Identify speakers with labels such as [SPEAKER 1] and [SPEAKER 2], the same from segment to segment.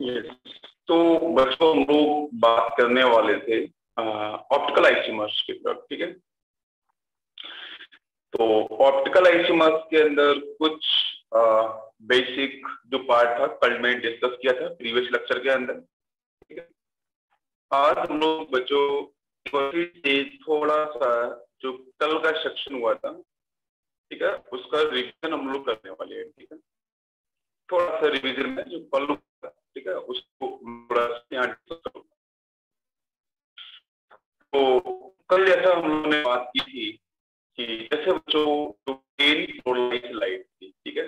[SPEAKER 1] yes. तो बच्चों, हम लोग बात करने वाले थे ऑप्टिकल आइसोमर्स के तरफ़ ठीक है? तो ऑप्टिकल आइसोमर्स के अंदर कुछ बेसिक जो पार्ट था, कल मैंने डिस्कस किया था प्रीवियस लेक्चर के अंदर, ठीक है? आज हम लोग बच्चों थोड़ा सा जो कल का सेक्शन हुआ था, ठीक है? उसका रिविजन हम लोग करने वाले हैं, ठीक है? थोड़ा सा रिविजन में जो कल ठीक है, उसको तो कल जैसा हम लोगों ने बात की थी कि जैसे बच्चों जो लाइट थी, ठीक है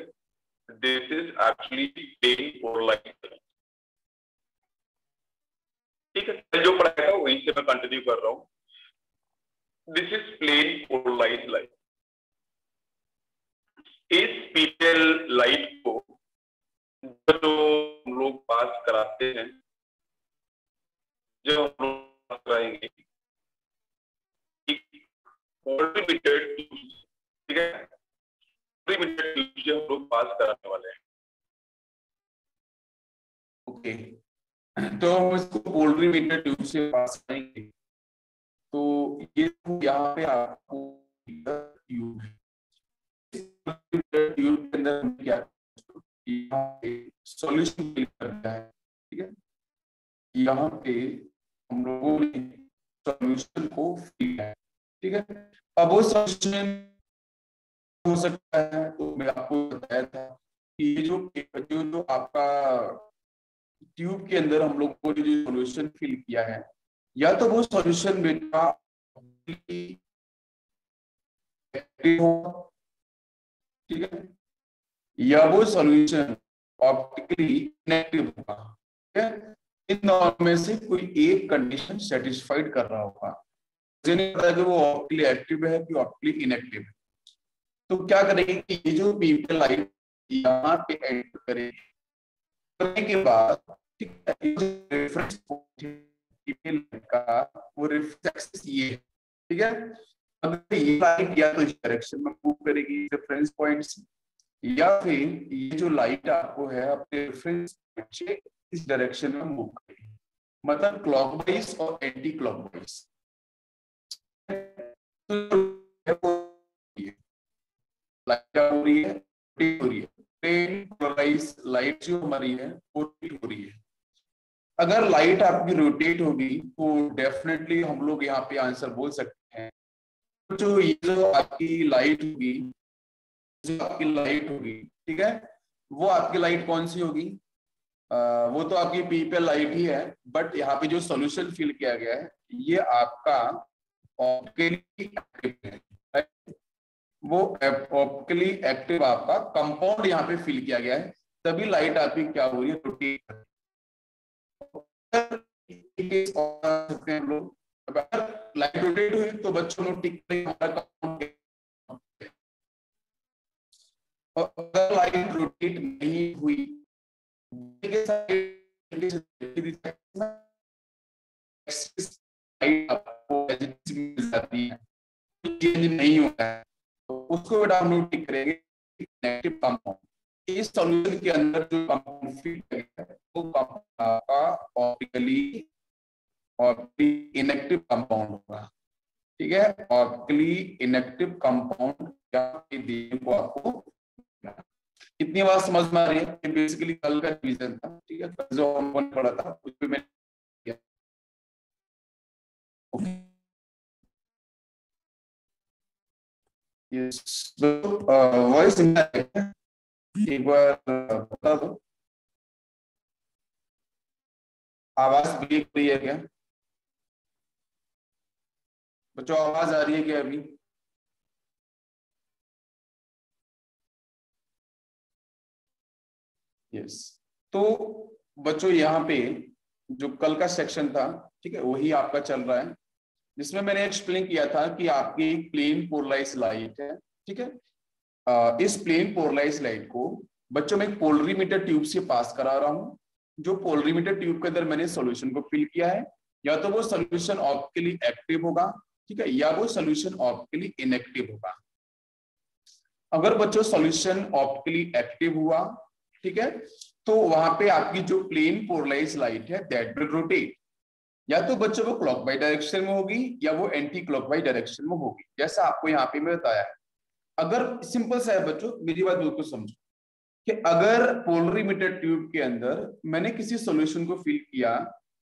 [SPEAKER 1] this is actually plane polarise ठीक है, कल जो पढ़ाया था वहीं से मैं कंटिन्यू कर रहा हूँ। This is plane polarise light इस पीपीएल लाइट को जो हम लोग पास कराते हैं, जो हम लोग कराएँगे ठीक है? जो हम लोग पास कराने वाले हैं।
[SPEAKER 2] ओके तो हम इसको पोल्ट्री मीटर ट्यूब से पास करेंगे। तो ये यहाँ पे आपको ट्यूब ट्यूब के अंदर क्या सॉल्यूशन है, ठीक है? यहाँ पे हम लोगों ने सॉल्यूशन को ठीक है? अब वो सॉल्यूशन हो सकता है तो मैं आपको बताया था कि ये जो जो जो आपका ट्यूब के अंदर हम लोग को जो सॉल्यूशन फिल किया है, या तो वो सॉल्यूशन बेटा ठीक है? या वो सॉल्यूशन ऑप्टिकली इनएक्टिव होगा है? इन दोनों में से कोई एक कंडीशन सेटिस्फाइड कर रहा होगा, मुझे नहीं पता कि वो ऑप्टिकली एक्टिव है कि ऑप्टिकली इनएक्टिव है। तो क्या करेंगे कि ये जो पीपल लाइट यहाँ पे एंटर करेंगे। करने के बाद, ठीक है रेफरेंस का, वो रेफरेंस ये ठीक है? अगर ये लाइट या तो डायरेक्शन में मूव करेगी रेफरेंस पॉइंट से या फिर ये जो लाइट आपको है अपने रेफरेंस से इस डायरेक्शन में मूव करेगी मतलब क्लॉकवाइज और एंटी क्लॉकवाइज लाइट हो रही है हो रही है। लाइट जो हमारी है, वो हो रही है। अगर लाइट आपकी रोटेट होगी तो डेफिनेटली हम लोग यहाँ पे आंसर बोल सकते हैं। जो ये जो आपकी लाइट होगी जो आपकी लाइट होगी, ठीक है? वो आपकी लाइट कौन सी होगी? वो तो आपकी पीपल लाइट ही है बट यहाँ पे जो सोल्यूशन फिल किया गया है, ये आपका वो ऑप्टिकली एक्टिव आपका कंपाउंड यहाँ पे फिल किया गया है, तभी लाइट आपकी क्या हो रही है? लोग लाइट रोटेट हुई तो बच्चों ने टिक अगर लाइट रोटेट नहीं हुई चेंज नहीं होता है तो उसको टिक करेंगे नेगेटिव कंपाउंड इस सॉल्यूशन के अंदर जो कंपाउंड फिट है, वो कंपाउंड आपका ऑप्टिकली ऑप्टिकली इनएक्टिव कंपाउंड होगा, ठीक है? ऑप्टिकली इनएक्टिव कंपाउंड क्या को आपको इतनी बात समझ में आ रही है? बेसिकली कल का रिवीजन था, ठीक है? जो हमने पढ़ा था उसमें मैं यस वॉइस एक बार बता दो। आवाज़ ब्रेक रही है क्या? बच्चों, आवाज़ आ रही है क्या अभी? यस तो बच्चों, यहाँ पे जो कल का सेक्शन था, ठीक है, वही आपका चल रहा है, जिसमें मैंने एक्सप्लेन किया था कि आपकी प्लेन पोलराइज लाइट है, ठीक है? इस प्लेन पोलराइज लाइट को बच्चों, में एक पोलरीमीटर ट्यूब से पास करा रहा हूँ, जो पोलरीमीटर ट्यूब के अंदर मैंने सोल्यूशन को फिल किया है। या तो वो सोल्यूशन ऑप्टिकली एक्टिव होगा, ठीक है, या वो सोल्यूशन ऑप्टिकली इनएक्टिव होगा। अगर बच्चों सोल्यूशन ऑप्टिकली एक्टिव हुआ ठीक है? तो वहाँ पे आपकी जो प्लेन पोलराइज लाइट है दैट विल रोटेट या तो बच्चों वो क्लॉक बाई डायरेक्शन में होगी, या वो एंटी क्लॉक बाई डायरेक्शन में होगी। जैसा आपको यहाँ पे मैं बताया है। अगर सिंपल सा है बच्चों, मेरी बात बिल्कुल समझो कि अगर पोलरीमीटर ट्यूब के अंदर मैंने किसी सॉल्यूशन को फिल किया,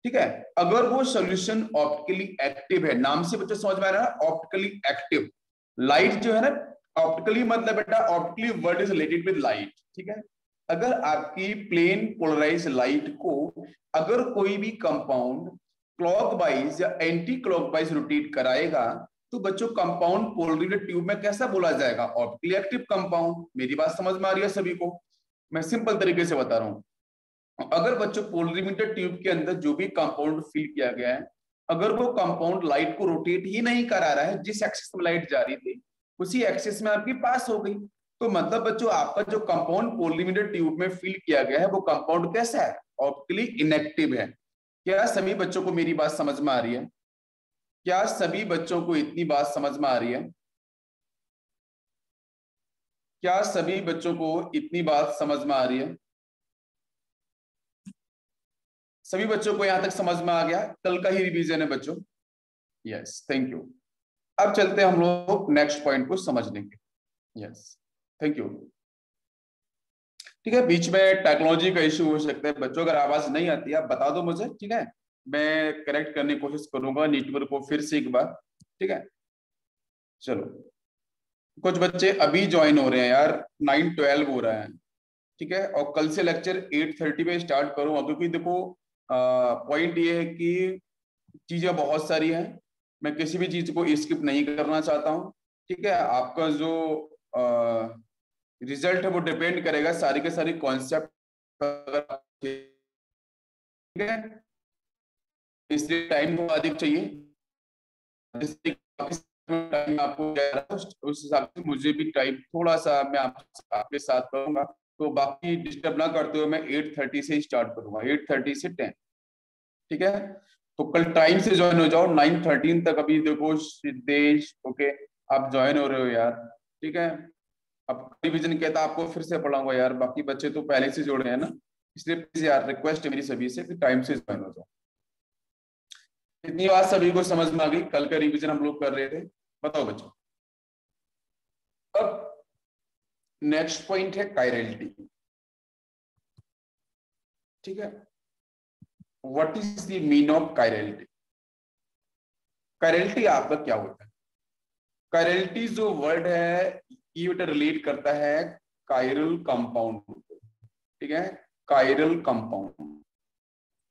[SPEAKER 2] ठीक है? अगर वो सोल्यूशन ऑप्टिकली एक्टिव है, नाम से बच्चों समझ में आ रहा है ऑप्टिकली एक्टिव लाइट जो है ना ऑप्टिकली मतलब बेटा optically word is related with light ठीक है? अगर आपकी प्लेन पोलराइज लाइट को अगर कोई भी कंपाउंड क्लॉकवाइज या एंटी क्लॉकवाइज रोटेट कराएगा तो बच्चों कंपाउंड पोलरीमीटर ट्यूब में कैसा बोला जाएगा? ऑप्टिकली एक्टिव कंपाउंड मेरी बात समझ में आ रही है सभी को? मैं सिंपल तरीके से बता रहा हूँ। अगर बच्चों पोलरीमीटर ट्यूब के अंदर जो भी कंपाउंड फिल किया गया है, अगर वो कंपाउंड लाइट को रोटेट ही नहीं करा रहा है, जिस एक्सिस में लाइट जा रही थी, उसी एक्सिस में आपकी पास हो गई। तो मतलब बच्चों, आपका जो कंपाउंड पोलिमीटर ट्यूब में फिल किया गया है, वो कंपाउंड कैसा है? ऑप्टिकली इनएक्टिव है। क्या सभी बच्चों को मेरी बात समझ में आ रही है? क्या सभी बच्चों को इतनी बात समझ में आ रही है? क्या सभी बच्चों को इतनी बात समझ में आ रही है? सभी बच्चों को यहाँ तक समझ में आ गया? कल का ही रिवीजन है बच्चों। यस थैंक यू अब चलते हैं हम लोग नेक्स्ट पॉइंट को समझने के। यस थैंक यू ठीक है, बीच में टेक्नोलॉजी का इश्यू हो सकता है। बच्चों, अगर आवाज़ नहीं आती, आप बता दो मुझे, ठीक है? मैं करेक्ट करने की कोशिश करूँगा नेटवर्क को फिर से एक बार, ठीक है? चलो। कुछ बच्चे अभी ज्वाइन हो रहे हैं यार नाइन ट्वेल्व हो रहा है, ठीक है? और कल से लेक्चर एट थर्टी पे स्टार्ट करूँगा क्योंकि देखो पॉइंट ये है कि चीज़ें बहुत सारी हैं। मैं किसी भी चीज़ को स्किप नहीं करना चाहता हूँ, ठीक है? आपका जो रिज़ल्ट है वो डिपेंड करेगा सारी के सारी कॉन्सेप्ट ठीक है इसलिए टाइम को अधिक चाहिए। आपको उस हिसाब से मुझे भी टाइम थोड़ा सा मैं आप, आपके साथ करूँगा तो बाकी डिस्टर्ब ना करते हुए मैं 8:30 से स्टार्ट करूँगा 8:30 से 10 ठीक है? तो कल टाइम से ज्वाइन हो जाओ 9:13 तक अभी देखो सिद्धेश ओके आप ज्वाइन हो रहे हो यार ठीक है? अब रिविजन कहता आपको फिर से पढ़ाऊँगा यार, बाकी बच्चे तो पहले से जोड़े हैं ना, इसलिए प्लीज़ यार रिक्वेस्ट है मेरी सभी से कि टाइम से ज्वाइन हो जाओ। इतनी बात सभी को समझ में आ गई, कल का रिविजन हम लोग कर रहे थे। बताओ बच्चों। अब नेक्स्ट पॉइंट है कायरेलिटी ठीक है? What is the mean of chirality chirality आपका क्या होता है? कायरेलिटी जो वर्ड है ये बेटा रिलेट करता है कायरल कंपाउंड ठीक है? कायरल कंपाउंड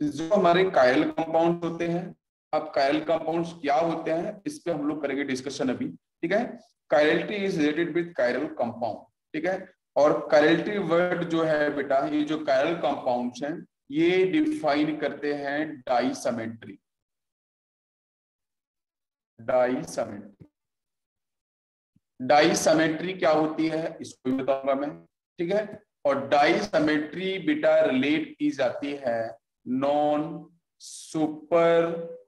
[SPEAKER 2] जो हमारे कायरल कंपाउंड होते हैं, अब कायरल कंपाउंड्स क्या होते हैं, इस पे हम लोग करेंगे डिस्कशन अभी। ठीक है? Chirality is related with chiral compound ठीक है? और कायरलिटी वर्ड जो है बेटा, ये जो कायरल कंपाउंड्स हैं, ये डिफाइन करते हैं डाइसमेट्री डाइसमेट्री डाइसमेट्री क्या होती है, इसको भी बताऊँगा मैं, ठीक है? और डाइसमेट्री बेटा रिलेट की जाती है non super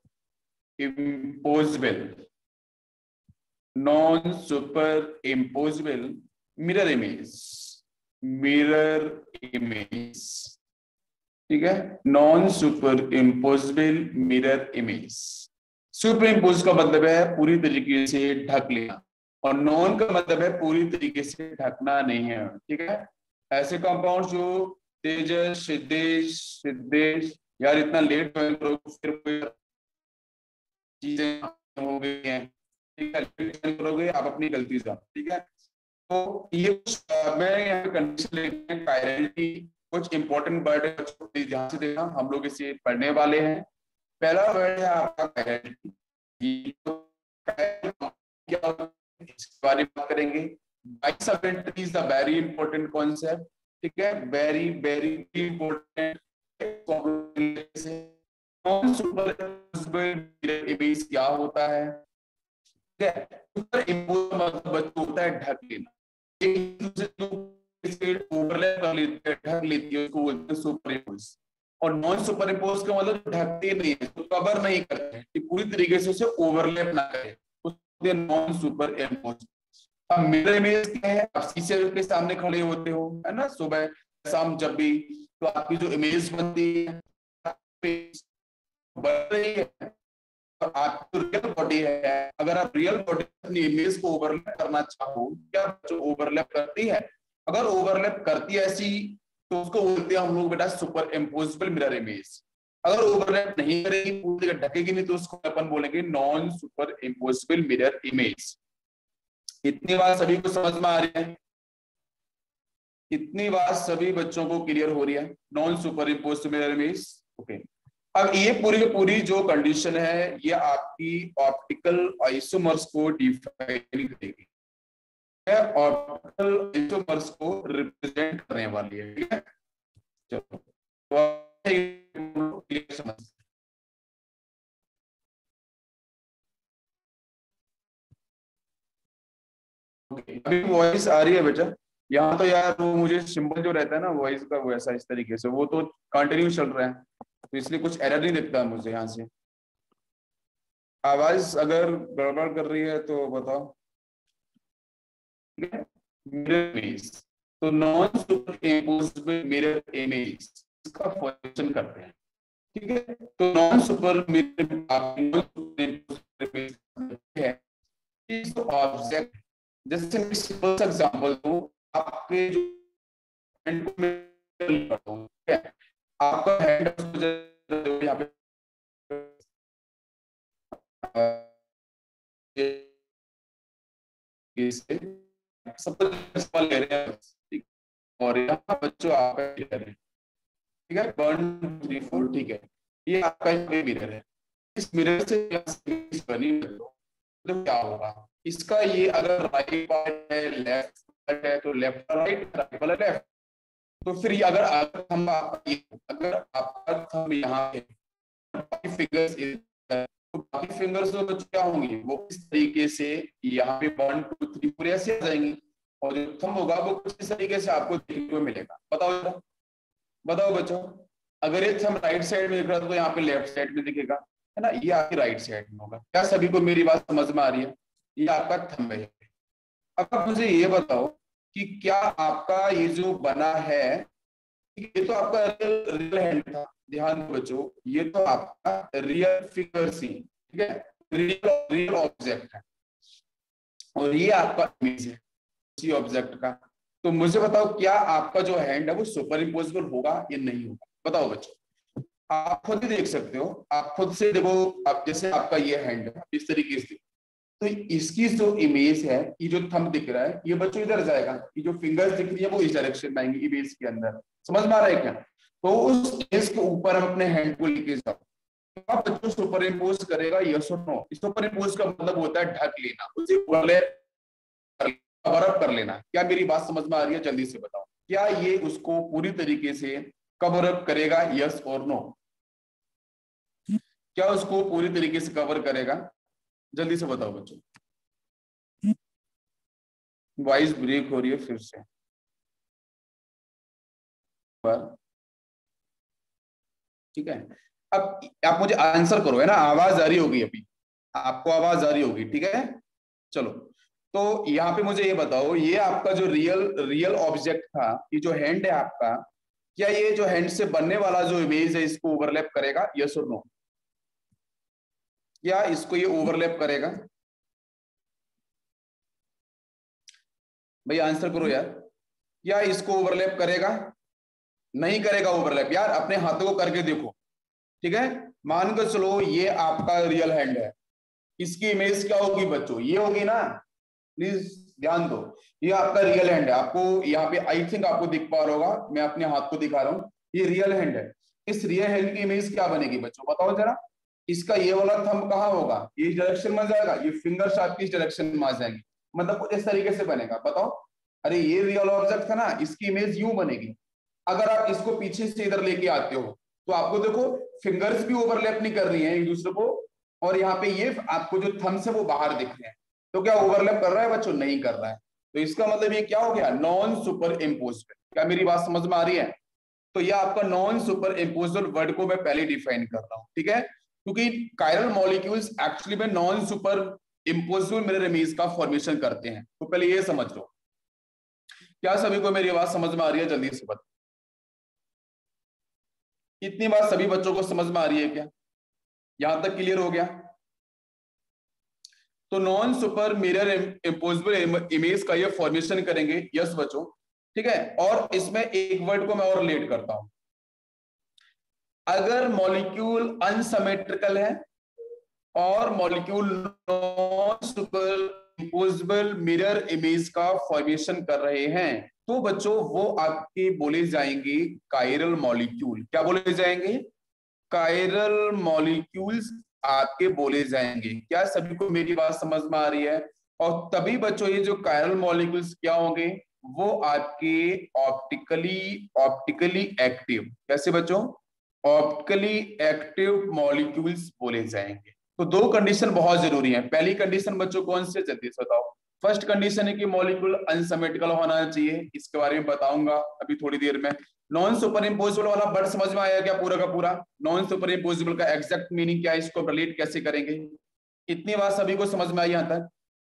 [SPEAKER 2] imposable non super imposable mirror image mirror image ठीक है? Non super imposable mirror image super impose का मतलब है पूरी तरीके से ढक लेना। और नॉन का मतलब है पूरी तरीके से ढकना नहीं है, ठीक है? ऐसे कंपाउंड जो तेजस सिद्धेश सिद्धेश यार इतना लेट हो फिर चीज़ें हो गई हैं, ठीक है? करोगे, आप अपनी गलती से ठीक है? तो ये मैं यहाँ पे कंडीशन हैं कुछ इंपॉर्टेंट वर्ड है ध्यान से देखना, हम लोग इसे पढ़ने वाले हैं। पहला वर्ड है आपका कायरेलिटी क्या इसके बारे में बात करेंगे। Bisymmetry is the very important concept ठीक है? वेरी वेरी इंपॉर्टेंट इमेज क्या होता है? है? मतलब होता है ढक लेना। एक दूसरे ओवरलैप कर लेते हैं, ढक लेती है उसको बोलते हैं सुपर इम्पोज और नॉन सुपर इम्पोज का मतलब ढकते नहीं है कवर नहीं करते पूरी तरीके से उसे ओवरलैप ना करे नॉन सुपर इम्पोज अब मेरे इमेज क्या है? आप शीशे के सामने खड़े होते हो, है ना? सुबह शाम जब भी तो आपकी जो इमेज बनती है बढ़ रही है, और आपकी रियल बॉडी है, अगर आप रियल बॉडी अपनी इमेज को ओवरलैप करना चाहो, क्या जो ओवरलैप करती है? अगर ओवरलैप करती है ऐसी तो उसको बोलते हैं हम लोग बेटा सुपर इम्पोजिबल मिरर इमेज अगर ओवरलैप नहीं करेगी, पूरी जगह ढकेगी नहीं तो उसको अपन बोलेंगे non super imposable mirror image इतनी बात सभी को समझ में आ रही है? इतनी बात सभी बच्चों को क्लियर हो रही है? Non superimposable mirror image okay अब ये पूरी पूरी जो कंडीशन है, ये आपकी ऑप्टिकल आइसोमर्स को डिफाइन करेगी। ऑप्टिकल आइसोमर्स को रिप्रेजेंट करने वाली है। ठीक है? चलो। तो अभी वॉइस आ रही है बेटा। यहाँ तो यार वो मुझे सिंबल जो रहता है ना वॉइस का वैसा इस तरीके से, वो तो कंटिन्यू चल रहा है। तो इसलिए कुछ एरर नहीं दिखता मुझे यहाँ से। आवाज़ अगर गड़बड़ कर रही है तो बताओ। मिरर इमेज तो नॉन सुपर इमेज इसका करते हैं। ठीक है? तो नॉन सुपर ऑब्जेक्ट जैसे मैं सिंपल सा एग्जांपल दूँ, आपके जो आपका पे ले रहे हैं। और यहाँ बच्चों, आप ठीक है? वन थ्री फोर ठीक है। ये आपका मिरर है। इस मिरर से बनी तो क्या होगा इसका ये अगर राइट पार्ट है लेफ़्ट है तो लेफ़्ट राइट राइट वाला लेफ़्ट तो फिर अगर अगर हम अगर आपका थंब यहाँ है बाकी फिंगर्स तो बाकी फिंगर्स तो क्या होंगी? वो इस तरीके से यहाँ पे वन टू थ्री पूरे ऐसे आ जाएँगी। और जो थंब होगा, वो कुछ इस तरीके से आपको देखने को मिलेगा। बताओ जरा। बताओ बच्चों, अगर ये थंब राइट साइड में दिख रहा तो यहाँ पे लेफ़्ट साइड में दिखेगा, है ना? ये आपकी राइट साइड में होगा। क्या सभी को मेरी बात समझ में आ रही है? ये आपका थंब है। अब आप मुझे ये बताओ कि क्या आपका ये जो बना है ये तो आपका रियल रियल हैंड था। ध्यान दो बच्चों, ये तो आपका रियल फिगर सी ठीक है? रियल रियल ऑब्जेक्ट है। और ये आपका इमेज है, उसी ऑब्जेक्ट का। तो मुझे बताओ, क्या आपका जो हैंड है वो सुपर इम्पोजिबल होगा या नहीं होगा? बताओ बच्चों। आप खुद ही देख सकते हो। आप खुद से देखो, आप जैसे आपका ये हैंड है, इस तरीके से। तो इसकी जो इमेज है, ये जो थंब दिख रहा है, ये बच्चों इधर जाएगा। ये जो फिंगर्स दिख रही है, वो इस डायरेक्शन में आएँगे इमेज के अंदर। समझ में आ रहा है क्या? तो उस इमेज के ऊपर हम अपने हैंड को लेके जाओ। तो बच्चों सुपर इम्पोज करेगा? यस और नो सुपर इम्पोज का मतलब होता है ढक लेना। उसे कवर अप कर लेना। क्या मेरी बात समझ में आ रही है? जल्दी से बताओ। क्या ये उसको पूरी तरीके से कवर अप करेगा? यस और नो क्या उसको पूरी तरीके से कवर करेगा? जल्दी से बताओ बच्चों। वॉइस ब्रेक हो रही है फिर से। ठीक है। अब आप मुझे आंसर करो, है ना? आवाज़ रही होगी अभी। आपको आवाज़ रही होगी, ठीक है? चलो। तो यहाँ पे मुझे ये बताओ, ये आपका जो रियल रियल ऑब्जेक्ट था, ये जो हैंड है आपका, क्या ये जो हैंड से बनने वाला जो इमेज है, इसको ओवरलैप करेगा? यस और नो क्या इसको ये ओवरलैप करेगा? भाई आंसर करो यार। क्या इसको ओवरलैप करेगा? नहीं करेगा ओवरलैप यार अपने हाथों को करके देखो। ठीक है? मान कर चलो, ये आपका रियल हैंड है। इसकी इमेज क्या होगी बच्चों? ये होगी ना प्लीज़ ध्यान दो। ये आपका रियल हैंड है। आपको यहाँ पे आई थिंक आपको दिख पा रहा होगा। मैं अपने हाथ को दिखा रहा हूँ। ये रियल हैंड है। इस रियल हैंड की इमेज क्या बनेगी बच्चों? बताओ जरा। इसका ये वाला थंब कहाँ होगा? ये डायरेक्शन में जाएगा। ये फिंगर आपकी इस डायरेक्शन में आ जाएँगे। मतलब कुछ इस तरीके से बनेगा। बताओ। अरे, ये रियल ऑब्जेक्ट था ना। इसकी इमेज यूँ बनेगी। अगर आप इसको पीछे से इधर लेके आते हो तो आपको देखो फिंगर्स भी ओवरलैप नहीं कर रही है एक दूसरे को। और यहाँ पे ये आपको जो थम्स है वो बाहर दिख रहे हैं। तो क्या ओवरलैप कर रहा है बच्चों? नहीं कर रहा है। तो इसका मतलब ये क्या हो गया? नॉन सुपर इम्पोज क्या मेरी बात समझ में आ रही है? तो ये आपका नॉन सुपर इम्पोजल वर्ड को मैं पहले डिफाइन कर रहा हूँ, ठीक है? क्योंकि कायरल मॉलिक्यूल्स एक्चुअली में non super imposable mirror image का फॉर्मेशन करते हैं। तो पहले ये समझ लो। क्या सभी को मेरी आवाज़ समझ में आ रही है? जल्दी से बता इतनी बात सभी बच्चों को समझ में आ रही है क्या? यहाँ तक क्लियर हो गया? तो non super mirror imposable image का ये फॉर्मेशन करेंगे यस बच्चों, ठीक है? और इसमें एक वर्ड को मैं और रिलेट करता हूँ। अगर मॉलिक्यूल अनसमेट्रिकल है और molecule non superimposable mirror image का फॉर्मेशन कर रहे हैं तो बच्चों वो आपके बोले जाएँगे कायरल मॉलिक्यूल क्या बोले जाएँगे? कायरल मॉलिक्यूल्स आपके बोले जाएँगे। क्या सभी को मेरी बात समझ में आ रही है? और तभी बच्चों, ये जो कायरल मॉलिक्यूल्स क्या होंगे, वो आपके ऑप्टिकली ऑप्टिकली एक्टिव कैसे बच्चों? ऑप्टिकली एक्टिव मॉलिक्यूल्स बोले जाएँगे। तो दो कंडीशन बहुत ज़रूरी है। पहली कंडीशन बच्चों कौन से जल्दी से बताओ। फ़र्स्ट कंडीशन है कि मॉलिक्यूल अनसमेटिकल होना चाहिए। इसके बारे में बताऊँगा अभी थोड़ी देर में। नॉन सुपर इम्पोजिबल वाला बट समझ में आया क्या पूरा का पूरा? नॉन सुपर इम्पोजिबल का एग्जैक्ट मीनिंग क्या है? इसको रिलेट कैसे करेंगे? इतनी बात सभी को समझ में आई यहाँ तक।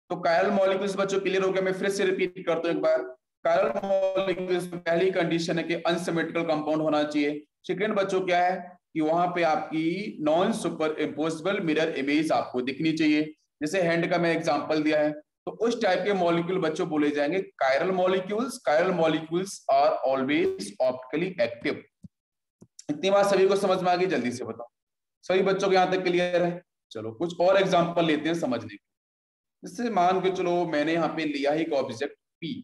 [SPEAKER 2] तो कायल मॉलिक्यूल्स बच्चों क्लियर हो गया। मैं फिर से रिपीट करता हूँ एक बार। कायल मॉलिक्यूल्स पहली कंडीशन है कि अनसिमेट्रिकल कंपाउंड होना चाहिए। सेकेंड बच्चों, क्या है? कि वहाँ पे आपकी non super imposable mirror image आपको दिखनी चाहिए। जैसे हैंड का मैं एग्ज़ाम्पल दिया है। तो उस टाइप के मॉलिक्यूल बच्चों बोले जाएँगे chiral molecules chiral molecules are always optically active इतनी बात सभी को समझ में आ गई? जल्दी से बताओ। सभी बच्चों को यहाँ तक क्लियर है? चलो, कुछ और एग्जांपल लेते हैं समझने के जैसे मान के चलो, मैंने यहाँ पे लिया है एक ऑब्जेक्ट पी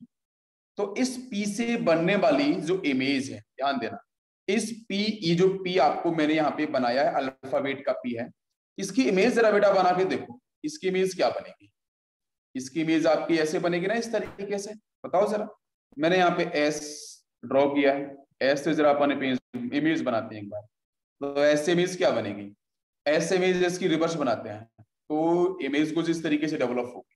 [SPEAKER 2] तो इस पी से बनने वाली जो इमेज है, ध्यान देना, इस पी ये जो पी आपको मैंने यहाँ पे बनाया है अल्फ़ाबेट का पी है, इसकी इमेज जरा बेटा बना के देखो, इसकी इमेज क्या बनेगी? इसकी इमेज आपकी ऐसे बनेगी ना, इस तरीके से। बताओ जरा। मैंने यहाँ पे एस ड्रॉ किया है। एस से जरा अपन इमेज बनाते हैं एक बार। तो ऐसे इमेज क्या बनेगी? ऐसे इमेज इसकी रिवर्स बनाते हैं। तो इमेज कुछ इस तरीके से डेवलप होगी।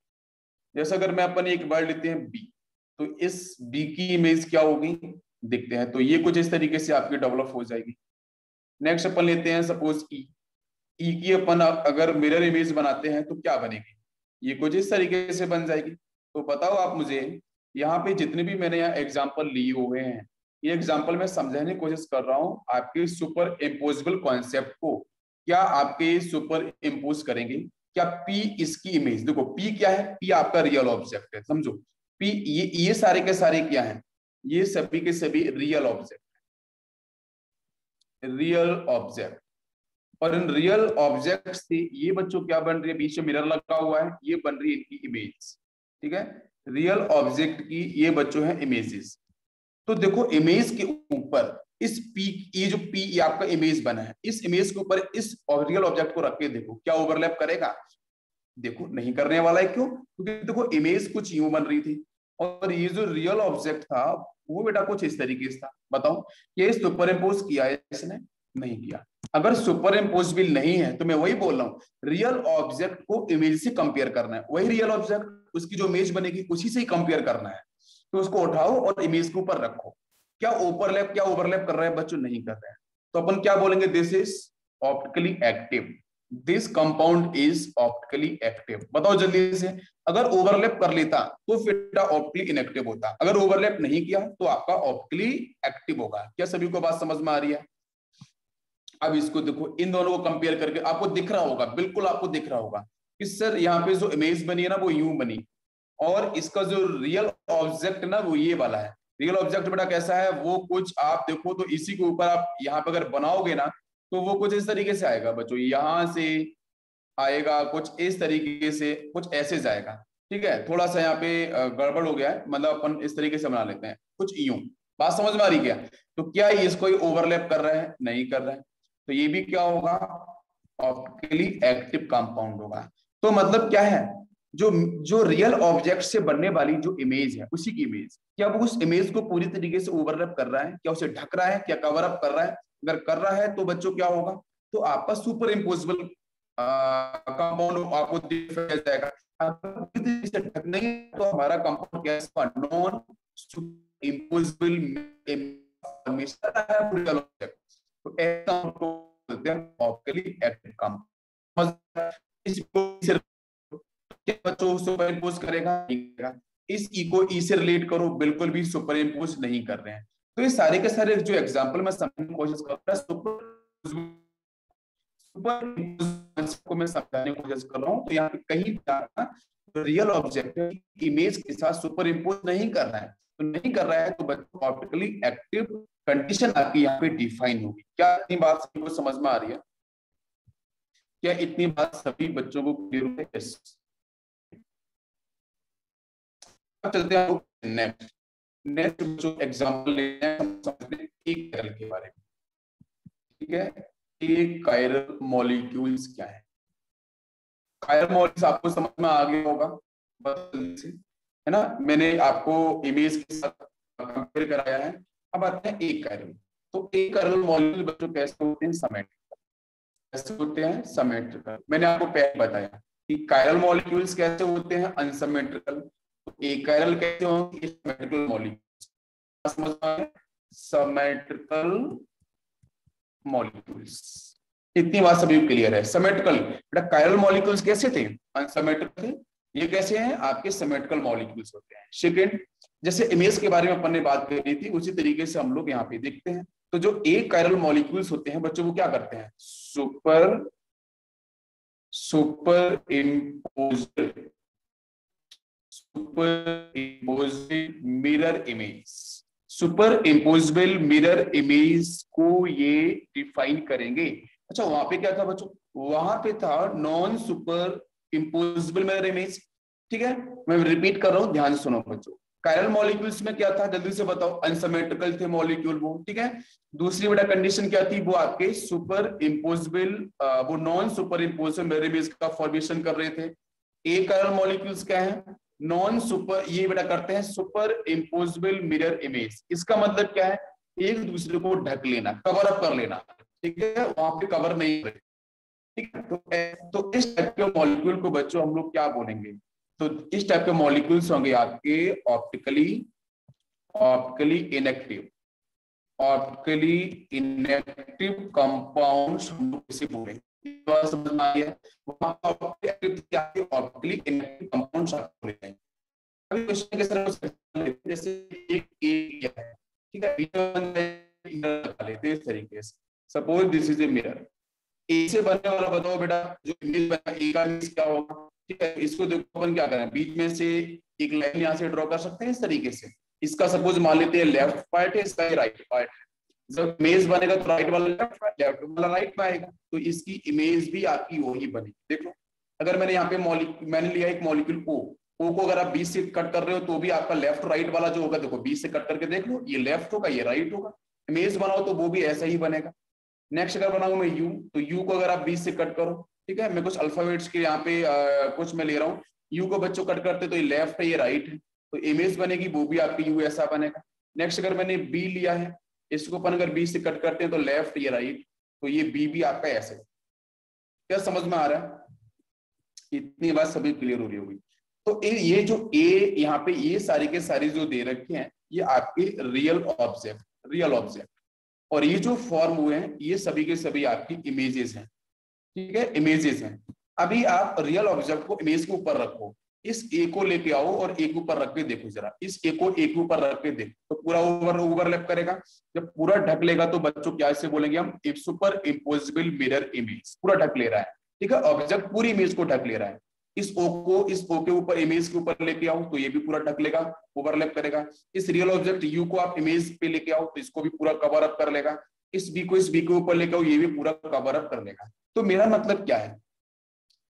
[SPEAKER 2] जैसे अगर मैं अपन एक वर्ड लेते हैं बी तो इस बी की इमेज क्या होगी? दिखते हैं। तो ये कुछ इस तरीके से आपकी डेवलप हो जाएगी। नेक्स्ट अपन लेते हैं सपोज़ ई ई की अपन अगर मिरर इमेज बनाते हैं तो क्या बनेगी? ये कुछ इस तरीके से बन जाएगी। तो बताओ आप मुझे, यहाँ पे जितने भी मैंने यहाँ एग्ज़ाम्पल लिए हुए हैं, ये एग्ज़ाम्पल मैं समझाने की कोशिश कर रहा हूँ आपके सुपर इम्पोजिबल कॉन्सेप्ट को। क्या आपके सुपर इम्पोज करेंगे? क्या पी इसकी इमेज देखो पी क्या है? पी आपका रियल ऑब्जेक्ट है, समझो। पी ये ये सारे के सारे क्या है? ये सभी के सभी रियल ऑब्जेक्ट रियल ऑब्जेक्ट और इन रियल ऑब्जेक्ट से ये बच्चों क्या बन रही है? बीच में मिरर लगा हुआ है, ये बन रही है इनकी इमेज ठीक है? रियल ऑब्जेक्ट की ये बच्चों है इमेजेस तो देखो इमेज के ऊपर, इस पी ये जो पी ये आपका इमेज बना है, इस इमेज के ऊपर इस रियल ऑब्जेक्ट को रख के देखो, क्या ओवरलैप करेगा? देखो, नहीं करने वाला है क्यों? क्योंकि देखो इमेज कुछ यूँ बन रही थी। और ये जो रियल ऑब्जेक्ट था, वो बेटा कुछ इस तरीके से था। बताओ ये सुपर इम्पोज किया है इसने? नहीं किया। अगर सुपर इम्पोजिबल नहीं है तो मैं वही बोल रहा हूँ रियल ऑब्जेक्ट को इमेज से कंपेयर करना है। वही रियल ऑब्जेक्ट उसकी जो इमेज बनेगी, उसी से ही कंपेयर करना है। तो उसको उठाओ और इमेज के ऊपर रखो। क्या ओवरलैप क्या ओवरलैप कर रहे हैं बच्चों? नहीं कर रहे हैं। तो अपन क्या बोलेंगे? This is optically active this compound is optically active बताओ जल्दी से। अगर ओवरलैप कर लेता तो फिर ऑप्टिकली इनएक्टिव होता। अगर ओवरलैप नहीं किया तो आपका ऑप्टिकली एक्टिव होगा। क्या सभी को बात समझ में आ रही है? अब इसको देखो, इन दोनों को कंपेयर करके आपको दिख रहा होगा, बिल्कुल आपको दिख रहा होगा कि सर यहाँ पे जो इमेज बनी है ना, वो यूँ बनी। और इसका जो रियल ऑब्जेक्ट ना, वो ये वाला है। रियल ऑब्जेक्ट बेटा कैसा है? वो कुछ आप देखो तो इसी के ऊपर आप यहाँ पे अगर बनाओगे ना तो वो कुछ इस तरीके से आएगा। बच्चों, यहाँ से आएगा, कुछ इस तरीके से, कुछ ऐसे जाएगा। ठीक है? थोड़ा सा यहाँ पे गड़बड़ हो गया है। मतलब अपन इस तरीके से बना लेते हैं। कुछ यूँ। बात समझ में आ रही क्या? तो क्या इसको ओवरलैप कर रहा है? नहीं कर रहा है। तो ये भी क्या होगा? ऑप्टिकली एक्टिव कंपाउंड होगा। तो मतलब क्या है? जो जो रियल ऑब्जेक्ट से बनने वाली जो इमेज है, उसी की इमेज क्या वो उस इमेज को पूरी तरीके से ओवरलैप कर रहा है? क्या उसे ढक रहा है? क्या कवर अप कर रहा है? अगर कर रहा है तो बच्चों क्या होगा? तो आपका सुपर इम्पोजिबल कंपाउंड आपको ढक नहीं तो हमारा कंपाउंड कैसा नॉन इम्पोजिबल कंपाउंड बच्चों सुपर इम्पोज करेगा इस ई ई से रिलेट करो, बिल्कुल भी सुपर इम्पोज नहीं कर रहे हैं। तो ये सारे के सारे जो मैं समझने की कोशिश कर रहा सुपर सुपर को मैं समझाने की कोशिश कर रहा हूँ। तो यहाँ पे कहीं रियल ऑब्जेक्ट इमेज के साथ सुपर इम्पोज नहीं कर रहा है। तो नहीं कर रहा है तो बच्चों ऑप्टिकली एक्टिव कंडीशन आपकी यहाँ पे डिफाइन होगी। क्या इतनी बात सभी को समझ में आ रही है? क्या इतनी बात सभी बच्चों को क्लियर है? चलते हैं नेक्स्ट नेक्स्ट जो एग्जांपल लेते हैं समझते हैं एक कायरल के बारे में। ठीक है? एक कायरल मॉलिक्यूल्स क्या है? कायरल मॉलिक्यूल्स आपको समझ में आ गया होगा बस है ना? मैंने आपको इमेज के साथ कंपेयर कराया है। अब आते हैं एक कायरल तो एक कायरल मॉलिक्यूल बच्चों कैसे होते हैं? समेट्रिकल कैसे होते हैं? समेट्रिकल मैंने आपको पहले बताया कि कायरल मॉलिक्यूल्स कैसे होते हैं? अनसमेट्रिकल तो एक कायरल कैसे होंगे? समेट्रिकल मॉलिक्यूल्स समझ में समेट्रिकल मॉलिक्यूल्स इतनी बात सभी क्लियर है। समेट्रिकल बेटा कायरल मॉलिक्यूल्स कैसे थे? अनसमेट्रिकल ये कैसे हैं? आपके सेमेट्रिकल मॉलिक्यूल्स होते हैं। सेकेंड जैसे इमेज के बारे में अपन ने बात करी थी, उसी तरीके से हम लोग यहाँ पे देखते हैं। तो जो एक कायरल मॉलिक्यूल्स होते हैं, बच्चों, वो क्या करते हैं? Super superimpose superimposed mirror image superimposable mirror image को ये डिफाइन करेंगे। अच्छा वहाँ पे क्या था बच्चों? वहाँ पे था non super imposable mirror image ठीक है? मैं रिपीट कर रहा हूँ ध्यान सुनो बच्चों। कायरल मॉलिक्यूल्स में क्या था? जल्दी से बताओ। अनसमेट्रिकल थे मॉलिक्यूल वो ठीक है? दूसरी बड़ा कंडीशन क्या थी? वो आपके सुपर इम्पोजिबल वो नॉन सुपर इम्पोजिबल का फॉर्मेशन कर रहे थे। एक कायरल मॉलिक्यूल्स क्या है? नॉन सुपर ये बेटा करते हैं सुपर इम्पोजिबल मिरर इमेज इसका मतलब क्या है? एक दूसरे को ढक लेना कवर अप कर लेना ठीक है? वहाँ पे कवर नहीं ठीक है? तो, तो इस टाइप के मॉलिक्यूल को बच्चों हम लोग क्या बोलेंगे? तो इस टाइप के मॉलिक्यूल्स होंगे आपके optically optically inactive optically inactive compounds हम लोग इसे समझ में ऑप्टिकली अभी क्वेश्चन के सर जैसे एक ए है? ठीक है? लेते इस तरीके से। Suppose this is a mirror A से बनने वाला बताओ बेटा। जो इमेज बना ए का इमेज क्या होगा? ठीक है, इसको देखो अपन क्या करें, बीच में से एक लाइन यहाँ से ड्रॉ कर सकते हैं इस तरीके से। इसका सपोज़ मान लेते हैं लेफ़्ट पार्ट है इसका राइट पार्ट है जब इमेज बनेगा तो राइट वाला लेफ़्ट लेफ़्ट वाला राइट में आएगा। तो इसकी इमेज भी आपकी वही बनेगी। देखो, अगर मैंने यहाँ पे मैंने लिया एक मॉलिक्यूल ओ ओ को अगर आप बीस से कट कर रहे हो तो भी आपका लेफ़्ट राइट वाला जो होगा, देखो, बीस से कट करके देख लो, ये लेफ़्ट होगा, ये राइट होगा। इमेज बनाओ तो वो भी ऐसा ही बनेगा। नेक्स्ट अगर बनाऊ मैं यू तो यू को अगर आप बीस से कट करो ठीक है मैं कुछ अल्फाबेट्स के यहाँ पे आ, कुछ मैं ले रहा हूँ। यू को बच्चों कट करते तो ये लेफ़्ट है ये राइट है। तो इमेज बनेगी वो भी आपकी यू ऐसा बनेगा। नेक्स्ट अगर मैंने बी लिया है इसको अपन अगर बी से कट करते हैं तो लेफ़्ट ये राइट तो ये बी भी आपका ऐसे। क्या समझ में आ रहा है? इतनी बात सभी क्लियर हो रही होगी। तो ये जो ए यहाँ पे ये सारी के सारी जो दे रखे हैं ये आपके रियल ऑब्जेक्ट रियल ऑब्जेक्ट और ये जो फॉर्म हुए हैं ये सभी के सभी आपकी इमेजेस हैं। ठीक है? इमेजेस हैं। अभी आप रियल ऑब्जेक्ट को इमेज के ऊपर रखो। इस ए को लेके आओ और ए के ऊपर रख के देखो जरा। इस ए को ए के ऊपर रख के देखो। तो पूरा ओवर ओवरलैप करेगा। जब पूरा ढक लेगा तो बच्चों क्या इसे बोलेंगे हम? एक सुपर इम्पोजिबल मिरर इमेज पूरा ढक ले रहा है। ठीक है? ऑब्जेक्ट पूरी इमेज को ढक ले रहा है। इस ओ को, इस ओ के ऊपर इमेज के ऊपर लेके आओ तो ये भी पूरा ढक लेगा ओवरलैप करेगा। इस रियल ऑब्जेक्ट यू को आप इमेज पे लेके आओ तो इसको भी पूरा कवर अप कर लेगा। इस बी को, इस बी के ऊपर लेकर ये भी पूरा कवर अप कर लेगा तो मेरा मतलब क्या है?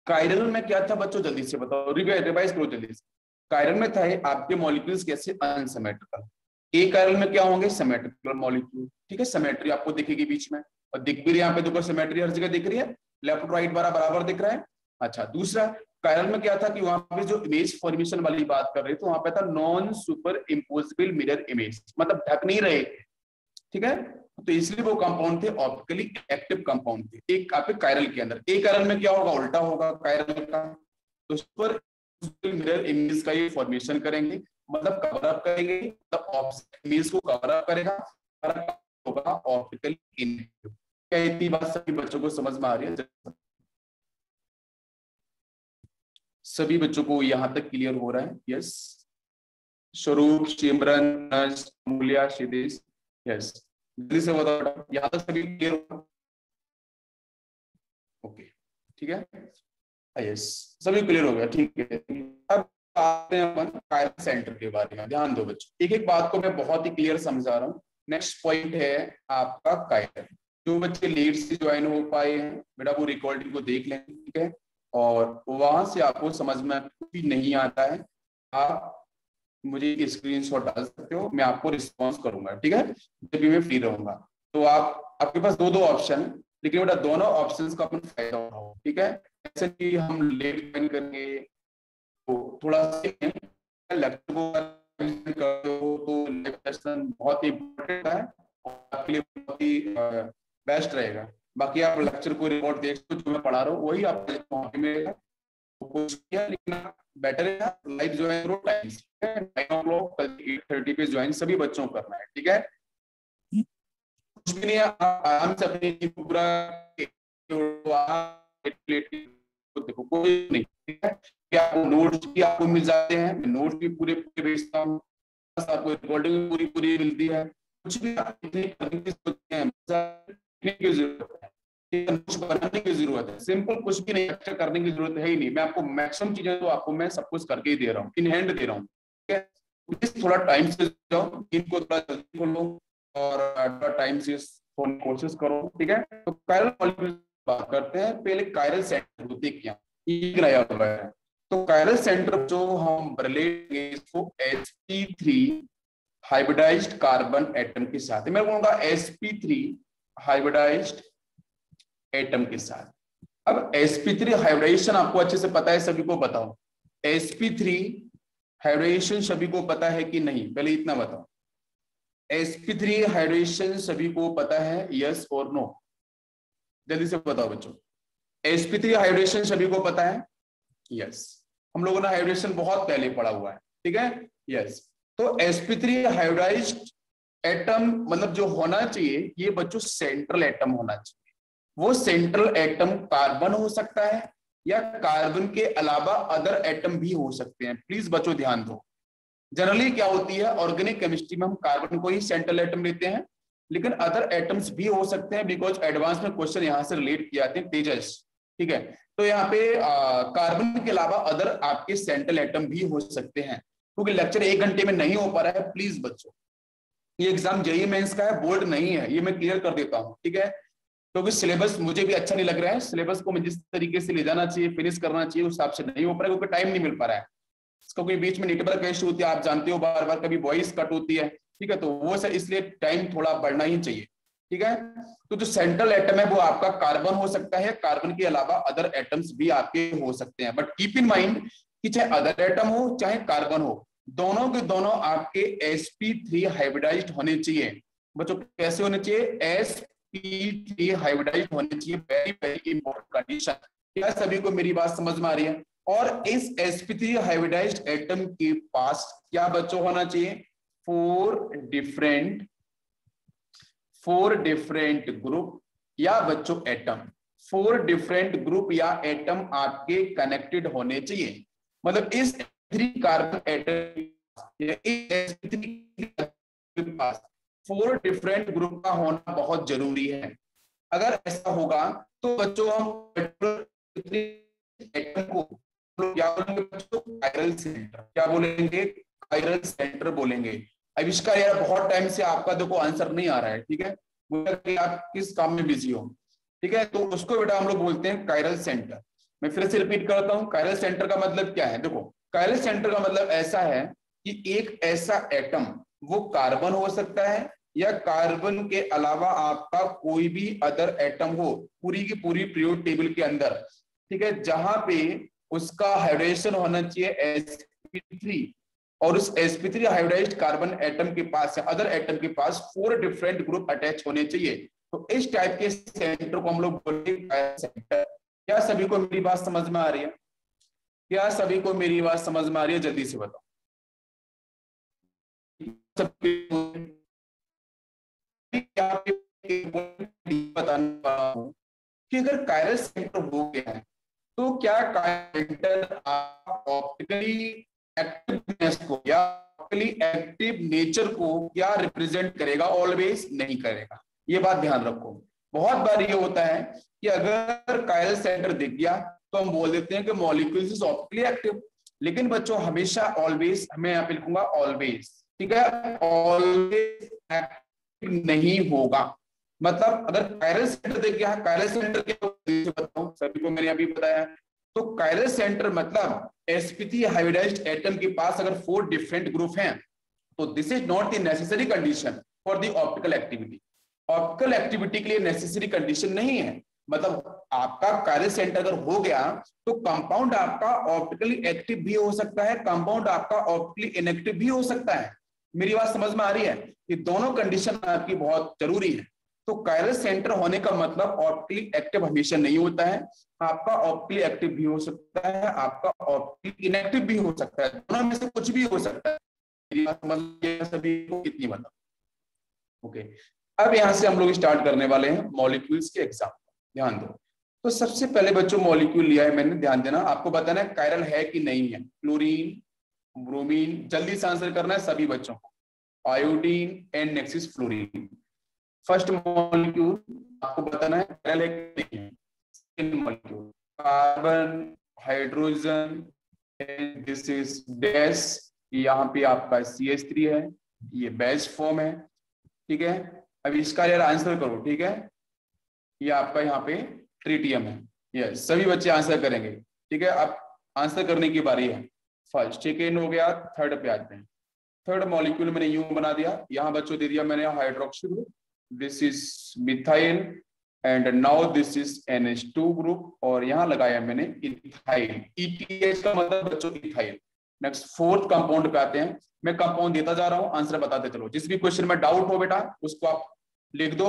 [SPEAKER 2] कायरल में क्या था बच्चों? जल्दी से बताओ। रिवाइज करो जल्दी से। कायरल में था आपके मॉलिक्यूल्स कैसे अनसिमेट्रिकल ए कायरल में क्या होंगे? सिमेट्रिकल मॉलिक्यूल ठीक है? सिमेट्री आपको दिखेगी बीच में। और दिख भी रही है, यहाँ पे देखो सिमेट्री हर जगह दिख रही है। लेफ़्ट राइट बारा बराबर दिख रहा है। अच्छा दूसरा कायरल में क्या था कि वहाँ पे जो इमेज फॉर्मेशन वाली बात कर रहे थे, वहाँ पे था non super imposable mirror image मतलब ढक नहीं रहे। ठीक है? तो इसलिए वो कंपाउंड थे ऑप्टिकली एक्टिव कंपाउंड थे। एक आपके कायरल के अंदर। एक कायरल में क्या होगा? उल्टा होगा कायरल का। तो उस पर मिरर इमेज का ये फॉर्मेशन करेंगे। मतलब कवर अप करेंगे। मतलब इमेज को कवर अप करेगा। होगा ऑप्टिकली इनएक्टिव क्या इतनी बात सभी बच्चों को समझ में आ रही है? सभी बच्चों को यहाँ तक क्लियर हो रहा है। यस स्वरूप, सिमरन मूल्या शिदेश यस जल्दी से बताओ यहाँ तक सभी क्लियर ओके ठीक है? यस सभी क्लियर हो गया, ठीक है। अब आते हैं अपन कायरल सेंटर के बारे में, ध्यान दो बच्चों। एक एक बात को मैं बहुत ही क्लियर समझा रहा हूँ। नेक्स्ट पॉइंट है आपका कायरल जो बच्चे लेट से ज्वाइन हो पाए हैं, बेटा वो रिकॉर्डिंग को देख लें, ठीक है? और वहाँ से आपको समझ में कुछ नहीं आता है। आप मुझे स्क्रीन शॉट डाल सकते हो, मैं आपको रिस्पॉन्स करूँगा, ठीक है? जब भी मैं फ्री रहूँगा। तो आप, आपके पास दो दो ऑप्शन लेकिन बेटा दोनों ऑप्शन का अपन फ़ायदा उठाओ, ठीक है? ऐसे कि हम लेट ज्वाइन करेंगे तो थोड़ा सा लेक्चर को तो लेक्चर बहुत ही इम्पोर्टेंट है, और आपके लिए बहुत ही बेस्ट रहेगा। बाकी आप लेक्चर को रिकॉर्ड देख सकते जो मैं पढ़ा रहा हूँ, वही आप वहाँ पे मिलेगा। कोशिश किया लेकिन बेटर है लाइव कल एट थर्टी पे ज्वाइन सभी बच्चों को करना है ठीक है कुछ भी नहीं आराम से अपनी पूरा देखो कोई नहीं है आपको नोट्स भी आपको मिल जाते हैं नोट्स भी पूरे पूरे भेजता हूँ। आपको रिकॉर्डिंग पूरी पूरी मिलती है। कुछ भी आप इतनी करने हैं की ज़रूरत है। बनाने की ज़रूरत है। सिंपल कुछ भी नहीं अच्छा करने की ज़रूरत है ही नहीं। मैं आपको मैक्सिमम चीज़ें तो आपको मैं सब कुछ करके ही दे रहा हूँ। इन हैंड दे रहा हूँ। थोड़ा टाइम से जाओ। इनको थोड़ा जल्दी खोलो और थोड़ा टाइम से फ़ोन कोशिश करो। ठीक है? तो कायरल बात करते हैं। पहले कायरल सेंटर देखिए नया हुआ है। तो कायरल सेंटर जो हम लेंगे इसको H P three hybridized carbon atom के साथ। मैं बोलूँगा S P three hybridized atom के साथ। अब sp3 हाइब्रिडाइजेशन आपको अच्छे से पता है, सभी को बताओ। Sp3 हाइब्रिडाइजेशन सभी को पता है कि नहीं? पहले इतना बताओ। Sp3 हाइड्रेशन सभी को पता है यस और नो जल्दी से बताओ बच्चों। Sp3 हाइड्रेशन सभी को पता है? यस हम लोगों ने हाइड्रेशन बहुत पहले पढ़ा हुआ है, ठीक है? यस तो sp3 हाइड्राइज्ड एटम मतलब जो होना चाहिए, ये बच्चों सेंट्रल एटम होना चाहिए। वो सेंट्रल एटम कार्बन हो सकता है, या कार्बन के अलावा अदर एटम भी हो सकते हैं। प्लीज़ बच्चों, ध्यान दो। जनरली क्या होती है ऑर्गेनिक केमिस्ट्री में हम कार्बन को ही सेंट्रल एटम लेते हैं, लेकिन अदर एटम्स भी हो सकते हैं बिकॉज़ एडवांस में क्वेश्चन यहाँ से रिलेट किया जाते हैं तेजस ठीक है? तो यहाँ पे कार्बन के अलावा अदर आपके सेंट्रल एटम भी हो सकते हैं। क्योंकि लेक्चर एक घंटे में नहीं हो पा रहा है प्लीज़ बच्चों। ये एग्ज़ाम जेई मेंस का है बोर्ड नहीं है। ये मैं क्लियर कर देता हूँ। ठीक है? क्योंकि तो सिलेबस मुझे भी अच्छा नहीं लग रहा है। सिलेबस को मैं जिस तरीके से ले जाना चाहिए फिनिश करना चाहिए, उस हिसाब से नहीं हो पा रहा क्योंकि टाइम नहीं मिल पा रहा है। क्योंकि बीच में नेटवर्क इशू होती है, आप जानते हो बार बार कभी वॉइस कट होती है, ठीक है? तो वो सर इसलिए टाइम थोड़ा बढ़ना ही चाहिए, ठीक है? तो जो सेंट्रल एटम है, वो आपका कार्बन हो सकता है कार्बन के अलावा अदर एटम्स भी आपके हो सकते हैं। बट कीप इन माइंड कि चाहे अदर एटम हो, चाहे कार्बन हो, दोनों के दोनों आपके sp3 हाइब्रिडाइज्ड होने चाहिए। बच्चों, कैसे होने चाहिए? Sp3 हाइब्रिडाइज्ड होने चाहिए वेरी वेरी इंपॉर्टेंट कंडीशन क्या सभी को मेरी बात समझ में आ रही है? और इस sp3 हाइब्रिडाइज्ड एटम के पास क्या बच्चों होना चाहिए? Four different four different group या बच्चों एटम फोर डिफरेंट ग्रुप या एटम आपके कनेक्टेड होने चाहिए। मतलब इस three carbon atom four different group का होना बहुत ज़रूरी है। अगर ऐसा होगा तो बच्चों, हम को क्या बोलेंगे बच्चों सेंटर क्या बोलेंगे कायरल सेंटर बोलेंगे। यार, बहुत टाइम से आपका देखो आंसर नहीं आ रहा है, ठीक है? कि आप किस काम में बिज़ी हो, ठीक है? तो उसको बेटा हम लोग बोलते हैं कायरल सेंटर मैं फिर से रिपीट करता हूँ कायरल सेंटर का मतलब क्या है? देखो कायरल सेंटर का मतलब ऐसा है कि एक ऐसा एटम वो कार्बन हो सकता है या कार्बन के अलावा आपका कोई भी अदर एटम हो, पूरी की पूरी पीरियोड टेबल के अंदर, ठीक है? जहाँ पे उसका हाइड्रेशन होना चाहिए एस थ्री और उस sp3 हाइब्रिडाइज्ड कार्बन एटम के पास या अदर एटम के पास फोर डिफरेंट ग्रुप अटैच होने चाहिए। तो इस टाइप के सेंटर को हम लोग बोलेंगे सेंटर क्या सभी को मेरी बात समझ में आ रही है? क्या सभी को मेरी बात समझ में आ रही है? जल्दी से बताओ। कि अगर कायरल सेंटर हो गया है तो क्या कायरल सेंटर ऑप्टिकली एक्टिवनेस को या ऑप्टिकली एक्टिव नेचर को क्या रिप्रेजेंट करेगा? ऑलवेज नहीं करेगा। ये बात ध्यान रखो। बहुत बार ये होता है कि अगर कायल सेंटर दिख गया तो हम बोल देते हैं कि मॉलिक्यूल्स इज़ ऑप्टिकली एक्टिव लेकिन बच्चों, हमेशा ऑलवेज हमें यहाँ पे लिखूँगा ऑलवेज ठीक है? ऑलवेज नहीं होगा। मतलब अगर कायरल सेंटर देख गया कायरल सेंटर क्या बताऊँ, सभी को मैंने अभी बताया। तो कायरल सेंटर मतलब sp3 हाइब्रिडाइज्ड एटम के पास अगर फोर डिफरेंट ग्रुप हैं तो this is not necessary condition for the optical activity optical activity के लिए नेसेसरी कंडीशन नहीं है। मतलब आपका कार्य सेंटर अगर हो गया तो कंपाउंड आपका ऑप्टिकली एक्टिव भी हो सकता है कंपाउंड आपका ऑप्टिकली इनएक्टिव भी हो सकता है। मेरी बात समझ में आ रही है कि दोनों कंडीशन आपकी बहुत ज़रूरी है। तो कायरल सेंटर होने का मतलब ऑप्टिकली एक्टिव हमेशा नहीं होता है। आपका ऑप्टिकली एक्टिव भी हो सकता है, आपका ऑप्टिकली इनएक्टिव भी हो सकता है। दोनों में से कुछ भी हो सकता है। मेरी बात समझ सभी को? कितनी मतलब ओके अब यहाँ से हम लोग स्टार्ट करने वाले हैं मॉलिक्यूल्स के एग्ज़ाम ध्यान दो। तो सबसे पहले बच्चों मॉलिक्यूल लिया है मैंने, ध्यान देना। आपको बताना है कायरल है कि नहीं है। क्लोरीन ब्रोमीन, जल्दी से आंसर करना है सभी बच्चों को। आयोडीन एंड नेक्सिस फ्लोरीन। फ़र्स्ट मॉलिक्यूल आपको बताना है molecule carbon hydrogen this is dash यहाँ पे आपका सी एस थ्री है, ये बेस्ट फॉर्म है, ठीक है? अब इसका यार आंसर करो, ठीक है? ये आपका यहाँ पे ट्रीटियम है। ये सभी बच्चे आंसर करेंगे, ठीक है? अब आंसर करने की बारी है। फ़र्स्ट सेकेंड हो गया थर्ड पे आते हैं थर्ड मॉलिक्यूल मैंने यू बना दिया। यहाँ बच्चों दे दिया मैंने hydroxy group this is methyl and now this is N H two group और यहाँ लगाया मैंने इथाइल ईटीएच का मतलब बच्चों इथाइल नेक्स्ट फोर्थ कंपाउंड पे आते हैं। मैं कंपाउंड देता जा रहा हूँ आंसर बताते चलो। जिस भी क्वेश्चन में डाउट हो बेटा, उसको आप लिख दो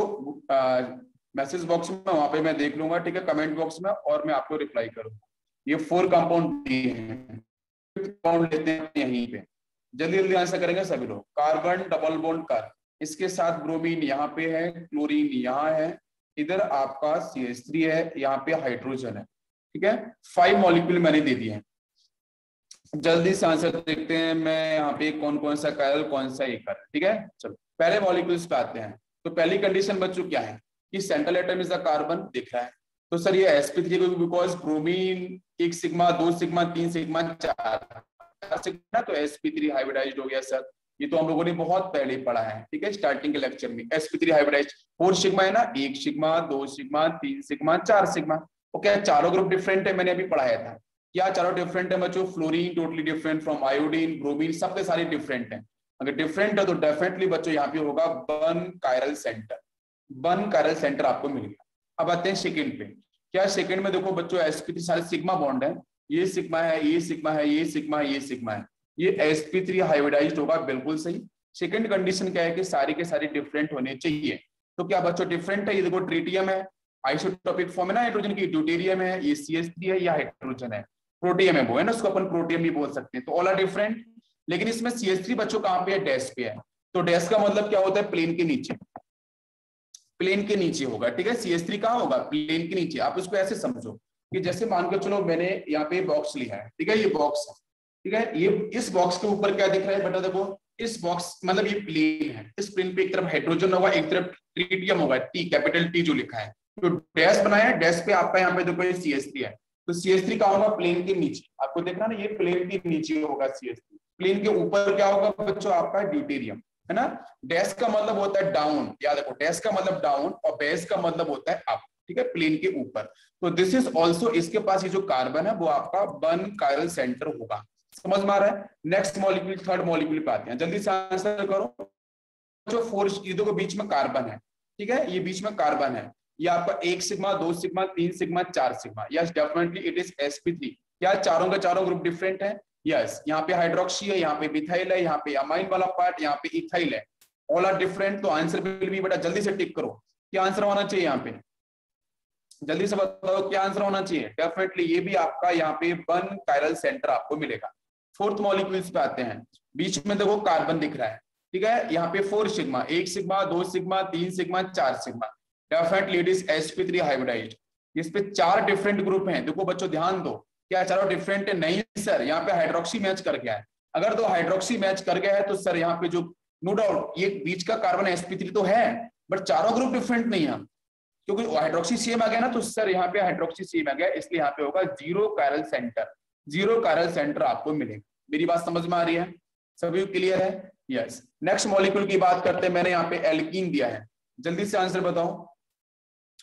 [SPEAKER 2] मैसेज बॉक्स में, वहाँ पे मैं देख लूँगा, ठीक है? कमेंट बॉक्स में, और मैं आपको रिप्लाई करूँगा। ये फोर कंपाउंड दिए हैं। कंपाउंड लेते हैं यहीं पे। जल्दी जल्दी आंसर करेंगे सभी लोग। कार्बन डबल बॉन्ड कर इसके साथ ब्रोमीन यहाँ पे है क्लोरीन यहाँ है। इधर आपका सी एच थ्री है, यहाँ पे हाइड्रोजन है। ठीक है? फाइव मॉलिक्यूल मैंने दे दिए जल्दी से आंसर देखते हैं मैं यहाँ पे कौन कौन सा कायल कौन सा एक कर ठीक है? चलो, पहले मॉलिक्यूल्स पे आते हैं। तो पहली कंडीशन बच्चों क्या है? कि central atom is the carbon दिख रहा है। तो सर ये sp3 को बिकॉज़ ब्रोमीन एक सिग्मा दो सिग्मा तीन सिग्मा चार सिग्मा तो sp3 हाइब्रिडाइज्ड हो गया, सर। ये तो हम लोगों ने बहुत पहले पढ़ा है, ठीक है स्टार्टिंग के लेक्चर में। Sp3 हाइब्रिडाइज्ड फोर सिग्मा है ना? एक सिग्मा दो सिग्मा तीन सिग्मा चार सिग्मा ओके चारों ग्रुप डिफरेंट है, मैंने अभी पढ़ाया था। क्या चारों डिफरेंट है बच्चों? Fluorine totally different from iodine bromine सबके सारे डिफरेंट है। अगर डिफरेंट है तो डेफिनेटली बच्चों यहाँ पे होगा one chiral center one chiral center आपको मिल गया अब आते हैं सेकेंड पे। क्या सेकेंड में देखो बच्चों एसपी सारे सिग्मा बॉन्ड है। ये सिग्मा है, ये सिग्मा है, ये सिग्मा है, ये सिग्मा है। ये एसपी थ्री हाइब्रिडाइज होगा, बिल्कुल सही। सेकंड कंडीशन क्या है कि सारे के सारे डिफरेंट होने चाहिए। तो क्या बच्चों डिफरेंट है? ये देखो ट्रीटियम है आइसोटॉपिक फॉर्म है ना हाइड्रोजन की। ड्यूटेरियम है, ये सी है, या हाइड्रोजन है। प्रोटियम है वो, है ना? उसको अपन प्रोटियम भी बोल सकते हैं। तो ऑल आर डिफरेंट लेकिन इसमें सी बच्चों कहाँ पे है? डेस्क पे है। तो डेस्क का मतलब क्या होता है? प्लेन के नीचे। प्लेन के नीचे होगा, ठीक है? सी एस थ्री कहाँ होगा? प्लेन के नीचे। आप उसको ऐसे समझो कि जैसे मान के चलो मैंने यहाँ पे बॉक्स लिया है, ठीक है? ये बॉक्स है, ठीक है? ये, इस बॉक्स के ऊपर क्या दिख रहा है बेटा देखो? इस बॉक्स मतलब ये प्लेन है। इस प्लेन पे एक तरफ़ हाइड्रोजन होगा, एक तरफ़ ट्रीटियम होगा टी कैपिटल टी जो लिखा है। तो डैश बनाया डैश पे आपका यहाँ पे देखो ये सी एस थ्री है। तो सी एस थ्री कहा होगा? प्लेन के नीचे। आपको देखना ना, ये प्लेन के नीचे होगा सी एस थ्री प्लेन के ऊपर क्या होगा बच्चों? आपका ड्यूटेरियम है ना? डैश का मतलब होता है डाउन याद रखो डैश का मतलब डाउन और बेस का मतलब होता है अप ठीक है? प्लेन के ऊपर। तो दिस इज़ ऑल्सो इसके पास ये जो कार्बन है, वो आपका बन कायरल सेंटर होगा। समझ में आ रहा है? नेक्स्ट मॉलिक्यूल थर्ड मॉलिक्यूल पे आते हैं। जल्दी से आंसर करो। जो फोर चीज़ों के बीच में कार्बन है, ठीक है? ये बीच में कार्बन है। ये आपका एक सिग्मा दो सिग्मा तीन सिग्मा चार sigma yes definitely it is sp3 क्या चारों का चारों ग्रुप डिफरेंट है? यस यहाँ पे हाइड्रोक्सी है, यहाँ पे मिथाइल है, यहाँ पे अमाइन वाला पार्ट यहाँ पे इथाइल है। ऑल आर डिफरेंट तो आंसर विल बी बेटा जल्दी से टिक करो। क्या आंसर होना चाहिए यहाँ पे? जल्दी से बताओ, क्या आंसर होना चाहिए? डेफिनेटली ये भी आपका यहाँ पे वन कायरल सेंटर आपको मिलेगा। फोर्थ मॉलिक्यूल्स पे आते हैं। बीच में देखो कार्बन दिख रहा है। ठीक है? यहाँ पे फोर सिग्मा एक सिग्मा दो सिग्मा तीन सिग्मा चार sigma definitely it is sp3 hybridized इस पे चार डिफरेंट ग्रुप हैं। देखो बच्चों, ध्यान दो। क्या चारों डिफरेंट है, नहीं सर यहाँ पे हाइड्रोक्सी मैच कर गया है। अगर तो हाइड्रोक्सी मैच कर गया है तो सर यहाँ पे जो नो डाउट ये बीच का कार्बन sp3 तो है बट चारों ग्रुप डिफरेंट नहीं है। क्योंकि हाइड्रोक्सी सेम आ गया ना तो सर यहाँ पे हाइड्रोक्सी सेम आ गया, इसलिए यहाँ पे होगा zero chiral center zero chiral center आपको मिलेगा। मेरी बात समझ में आ रही है? सभी क्लियर है? यस नेक्स्ट मॉलिक्यूल की बात करते हैं, मैंने यहाँ पे एल्कीन दिया है। जल्दी से आंसर बताओ।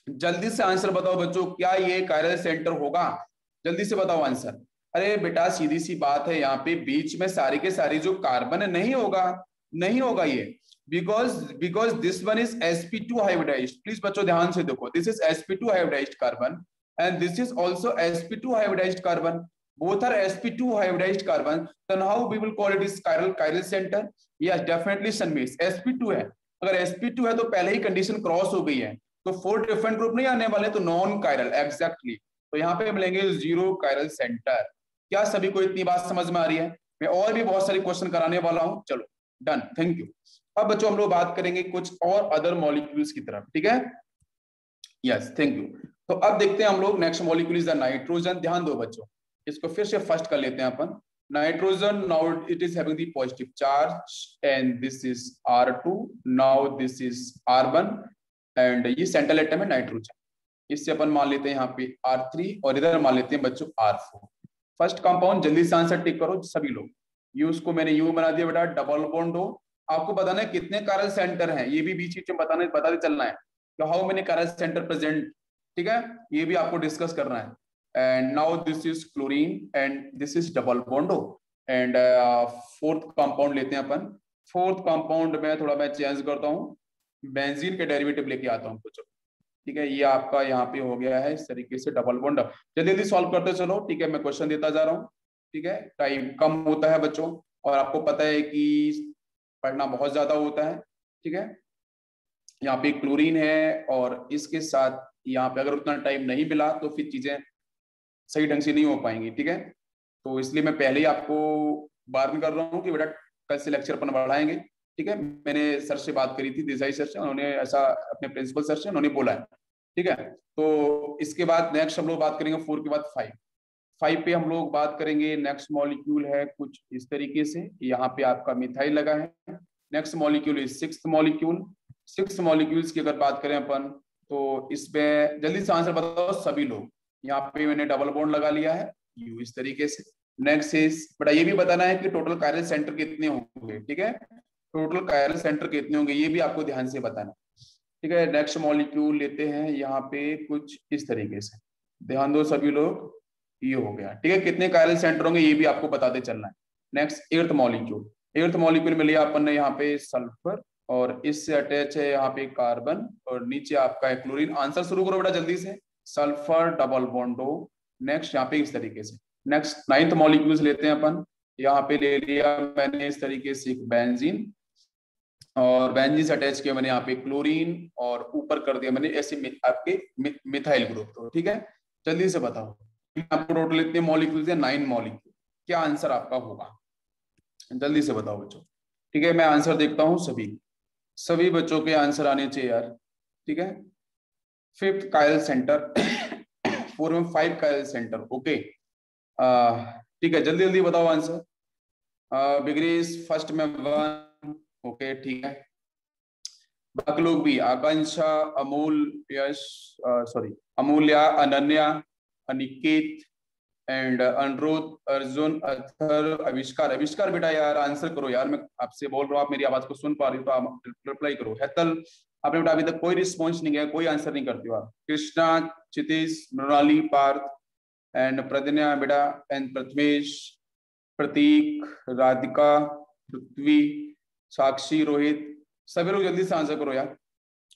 [SPEAKER 2] जल्दी से आंसर बताओ बच्चों, क्या ये कायरल सेंटर होगा? जल्दी से बताओ आंसर। अरे बेटा, सीधी सी बात है यहाँ पे, बीच में सारी के सारी जो कार्बन है, नहीं होगा नहीं होगा ये। Because because this one is sp2 hybridized please बच्चों, ध्यान से देखो this is sp2 hybridized carbon and this is also sp2 hybridized carbon both are sp2 hybridized carbon then how we will call it is chiral chiral center? Yes, definitely sunmesh sp2 है। अगर sp2 है तो पहले ही condition cross हो गई है। तो four different group नहीं आने वाले तो नॉन कायरल एग्जैक्टली तो यहाँ पे मिलेंगे ज़ीरो कायरल सेंटर क्या सभी को इतनी बात समझ में आ रही है? मैं और भी बहुत सारी क्वेश्चन कराने वाला हूँ। चलो डन थैंक यू अब बच्चों, हम लोग बात करेंगे कुछ और अदर मॉलिक्यूल्स की तरफ़, ठीक है? यस थैंक यू तो अब देखते हैं हम लोग next molecule is the nitrogen ध्यान दो बच्चों, इसको फिर से फ़र्स्ट कर लेते हैं अपन। Nitrogen now it is the positive charge and this is R2 now this is R1 and ये सेंट्रल एटम है नाइट्रोजन इससे अपन मान लेते हैं यहाँ पे आर थ्री और इधर मान लेते हैं बच्चों R4 फ़र्स्ट कंपाउंड जल्दी से आंसर टिक करो सभी लोग। यू उसको मैंने यू बना दिया बेटा डबल बॉन्ड हो। आपको बताना है कितने कारल सेंटर हैं। ये भी बीच बीच में बताने बताते चलना है। तो how many chiral center present ठीक है? ये भी आपको डिस्कस करना है। And now this is and this is double bond and uh, fourth compound लेते हैं अपन। फोर्थ कंपाउंड में थोड़ा मैं चेंज करता हूँ। बेंजीन के डेरिवेटिव लेके आता हूँ। कुछ ठीक है? ये आपका यहाँ पे हो गया है, इस तरीके से डबल बॉन्ड जल्दी जल्दी सॉल्व करते चलो, ठीक है? मैं क्वेश्चन देता जा रहा हूँ, ठीक है? टाइम कम होता है बच्चों, और आपको पता है कि पढ़ना बहुत ज़्यादा होता है, ठीक है? यहाँ पे क्लोरीन है, और इसके साथ यहाँ पे अगर उतना टाइम नहीं मिला तो फिर चीज़ें सही ढंग से नहीं हो पाएँगी, ठीक है? तो इसलिए मैं पहले ही आपको वार्न कर रहा हूँ कि बेटा कल से लेक्चर अपन बढ़ाएँगे। ठीक है? मैंने सर से बात करी थी, देसाई सर से, उन्होंने ऐसा अपने प्रिंसिपल सर से उन्होंने बोला है, ठीक है? तो इसके बाद नेक्स्ट हम लोग बात करेंगे फोर के बाद फाइव फाइव पे हम लोग बात करेंगे नेक्स्ट मॉलिक्यूल है कुछ इस तरीके से, यहाँ पे आपका मिथाइल लगा है। Next molecule is six molecule six molecules की अगर बात करें अपन तो इसमें जल्दी से आंसर बताओ सभी लोग। यहाँ पे मैंने डबल बॉन्ड लगा लिया है, यू इस तरीके से। नेक्स्ट इज़ बट ये भी बताना है कि टोटल कायरल सेंटर कितने होंगे, ठीक है? टोटल कायरल सेंटर कितने होंगे, ये भी आपको ध्यान से बताना। ठीक है नेक्स्ट मॉलिक्यूल लेते हैं, यहाँ पे कुछ इस तरीके से। ध्यान दो सभी लोग, ये हो गया। ठीक है, कितने कायरल सेंटर होंगे, ये भी आपको बताते चलना है। Next eighth molecule eighth molecule में लिया अपन ने यहाँ पे सल्फ़र और इससे अटैच है यहाँ पे कार्बन और नीचे आपका है क्लोरीन आंसर शुरू करो बेटा जल्दी से। सल्फ़र डबल बॉन्डो नेक्स्ट यहाँ पे इस तरीके से। नेक्स्ट नाइन्थ मॉलिक्यूल्स लेते हैं अपन। यहाँ पे ले लिया मैंने इस तरीके से एक बेंजीन और बेंजीन अटैच किया मैंने यहाँ पे क्लोरीन और ऊपर कर दिया मैंने ऐसे आपके मिथाइल ग्रुप तो ठीक है? जल्दी से बताओ। आपको टोटल इतने मॉलिक्यूल्स है नाइन मॉलिक्यूल क्या आंसर आपका होगा? जल्दी से बताओ बच्चों। ठीक है, मैं आंसर देखता हूँ सभी। सभी बच्चों के आंसर आने चाहिए यार, ठीक है? फिफ्थ कायल सेंटर फोर में फाइव कायल सेंटर ओके ठीक है जल्दी जल्दी बताओ आंसर बिग्रीज फ़र्स्ट में वन ओके, ठीक है। बाकी लोग भी, आकांक्षा, अमूल, यश सॉरी अमूल्या, अनन्या, अनिकेत एंड अनुरोध, अर्जुन, अथर आविष्कार आविष्कार बेटा यार आंसर करो यार, मैं आपसे बोल रहा हूँ, आप मेरी आवाज़ को सुन पा रही हो तो आप रिप्लाई करो। हेतल, आपने बेटा अभी तक कोई रिस्पॉन्स नहीं किया, कोई आंसर नहीं करती हो आप। कृष्णा चितीश मृणाली, पार्थ एंड प्रदन्या बेटा एंड प्रथमेश, प्रतीक, राधिका, पृथ्वी साक्षी रोहित, सभी लोग जल्दी से आंसर करो यार।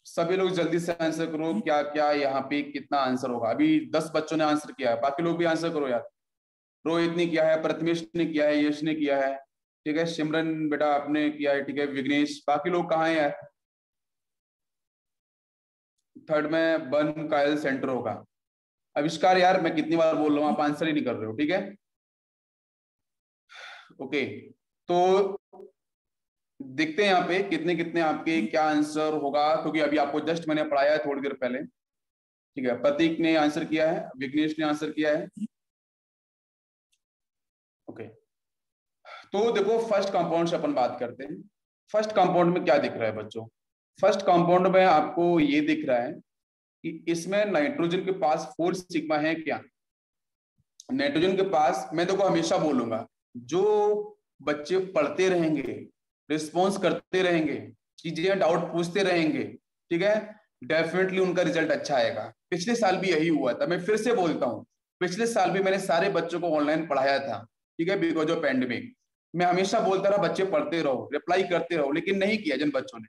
[SPEAKER 2] सभी लोग जल्दी से आंसर करो, क्या क्या यहाँ पे कितना आंसर होगा। अभी दस बच्चों ने आंसर किया है, बाकी लोग भी आंसर करो यार। रोहित ने किया है, प्रथमेश ने किया है, यश ने किया है। ठीक है, सिमरन बेटा आपने किया है, ठीक है, विघ्नेश, बाकी लोग कहाँ यार? थर्ड में बन कायल सेंटर होगा। आविष्कार यार, मैं कितनी बार बोल रहा हूँ, आप आंसर ही नहीं कर रहे हो, ठीक है? ओके तो देखते हैं यहाँ पे कितने कितने आपके क्या आंसर होगा क्योंकि अभी आपको जस्ट मैंने पढ़ाया है थोड़ी देर पहले। ठीक है प्रतीक ने आंसर किया है विघ्नेश ने आंसर किया है। ओके तो देखो फ़र्स्ट कंपाउंड से अपन बात करते हैं। फ़र्स्ट कंपाउंड में क्या दिख रहा है बच्चों? फ़र्स्ट कंपाउंड में आपको ये दिख रहा है कि इसमें नाइट्रोजन के पास फोर सिग्मा है क्या? नाइट्रोजन के पास मैं देखो हमेशा बोलूँगा जो बच्चे पढ़ते रहेंगे रिस्पॉन्स करते रहेंगे, चीज़ें डाउट पूछते रहेंगे, ठीक है? डेफिनेटली उनका रिज़ल्ट अच्छा आएगा। पिछले साल भी यही हुआ था। मैं फिर से बोलता हूँ, पिछले साल भी मैंने सारे बच्चों को ऑनलाइन पढ़ाया था, ठीक है? बिकॉज़ ऑफ़ पेंडेमिक मैं हमेशा बोलता रहा, बच्चे पढ़ते रहो रिप्लाई करते रहो, लेकिन नहीं किया जिन बच्चों ने।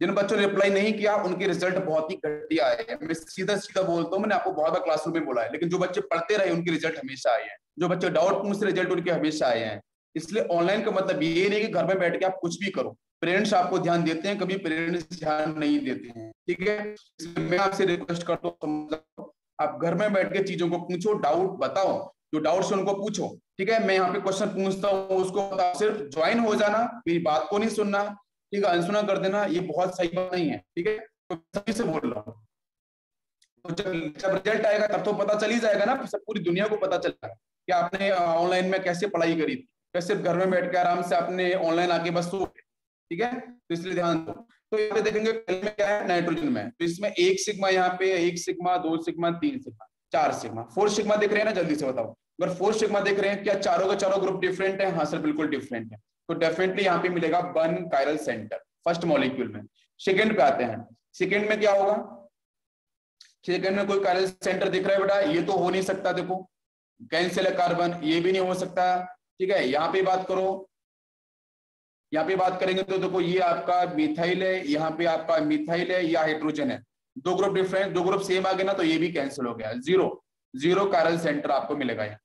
[SPEAKER 2] जिन बच्चों ने रिप्लाई नहीं किया, उनके रिज़ल्ट बहुत ही घटिया आए मैं सीधा सीधा बोलता हूँ, मैंने आपको बहुत बार क्लासरूम में बोला है लेकिन जो बच्चे पढ़ते रहे, उनके रिज़ल्ट हमेशा आए हैं। जो बच्चे डाउट पूछते रिज़ल्ट उनके हमेशा आए हैं। इसलिए ऑनलाइन का मतलब ये नहीं कि घर में बैठ के आप कुछ भी करो। पेरेंट्स आपको ध्यान देते हैं, कभी पेरेंट्स ध्यान नहीं देते हैं, ठीक है? मैं आपसे रिक्वेस्ट करता हूँ आप घर में बैठ के चीज़ों को पूछो डाउट बताओ। जो डाउट से उनको पूछो, ठीक है? मैं यहाँ पे क्वेश्चन पूछता हूँ, उसको सिर्फ़ ज्वाइन हो जाना, मेरी बात को नहीं सुनना, ठीक है? अनसुना कर देना, ये बहुत सही बात नहीं है, ठीक है? तो सभी से बोल रहा हूँ। तो जब जब रिज़ल्ट आएगा, तब तो पता चल ही जाएगा ना, सब पूरी दुनिया को पता चलेगा कि आपने ऑनलाइन में कैसे पढ़ाई करी थी। कैसे घर में बैठ के आराम से आपने ऑनलाइन आके बस ठीक है? तो इसलिए ध्यान दो। तो यहाँ पे देखेंगे में क्या है? नाइट्रोजन में। तो इसमें एक सिग्मा यहाँ पे, एक सिग्मा दो सिग्मा तीन सिग्मा चार सिग्मा फोर सिग्मा देख रहे हैं ना? जल्दी से बताओ। अगर फोर सिग्मा देख रहे हैं, क्या चारों के चारों ग्रुप डिफरेंट है? हाँ सर, बिल्कुल डिफरेंट है। तो डेफिनेटली यहाँ पे मिलेगा one chiral center first molecule में। सेकेंड पे आते हैं। सेकेंड में क्या होगा? सेकेंड में कोई कायरल सेंटर दिख रहा है बेटा? ये तो हो नहीं सकता, देखो। कैंसिल है कार्बन ये भी नहीं हो सकता। ठीक है, यहाँ पे बात करो। यहाँ पे बात करेंगे तो देखो, ये आपका मिथाइल है, यहाँ पे आपका मिथाइल है, या हाइड्रोजन है। दो ग्रुप डिफरेंट दो ग्रुप सेम आ गए ना तो ये भी कैंसिल हो गया। ज़ीरो ज़ीरो कायरल सेंटर आपको मिलेगा यहाँ।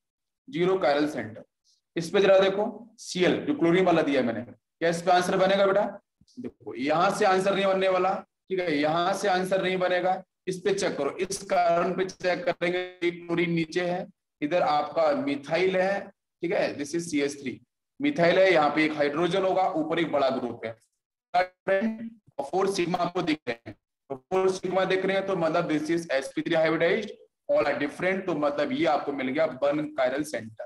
[SPEAKER 2] ज़ीरो कायरल सेंटर इस पे जरा देखो सीएल जो क्लोरीन वाला दिया मैंने। क्या इस पे आंसर बनेगा बेटा? देखो, यहाँ से आंसर नहीं बनने वाला, ठीक है, यहाँ से आंसर नहीं बनेगा। इस पे चेक करो। इस कारण पे चेक करेंगे क्लोरीन नीचे है, इधर आपका मिथाइल है ठीक है? This is C S three methyl है, यहाँ पे एक हाइड्रोजन होगा, ऊपर एक बड़ा ग्रुप है। फोर सिग्मा आपको दिख रहे हैं। तो फोर सिग्मा देख रहे हैं तो मतलब this is sp3 hybridized all are different तो मतलब ये आपको मिल गया one chiral center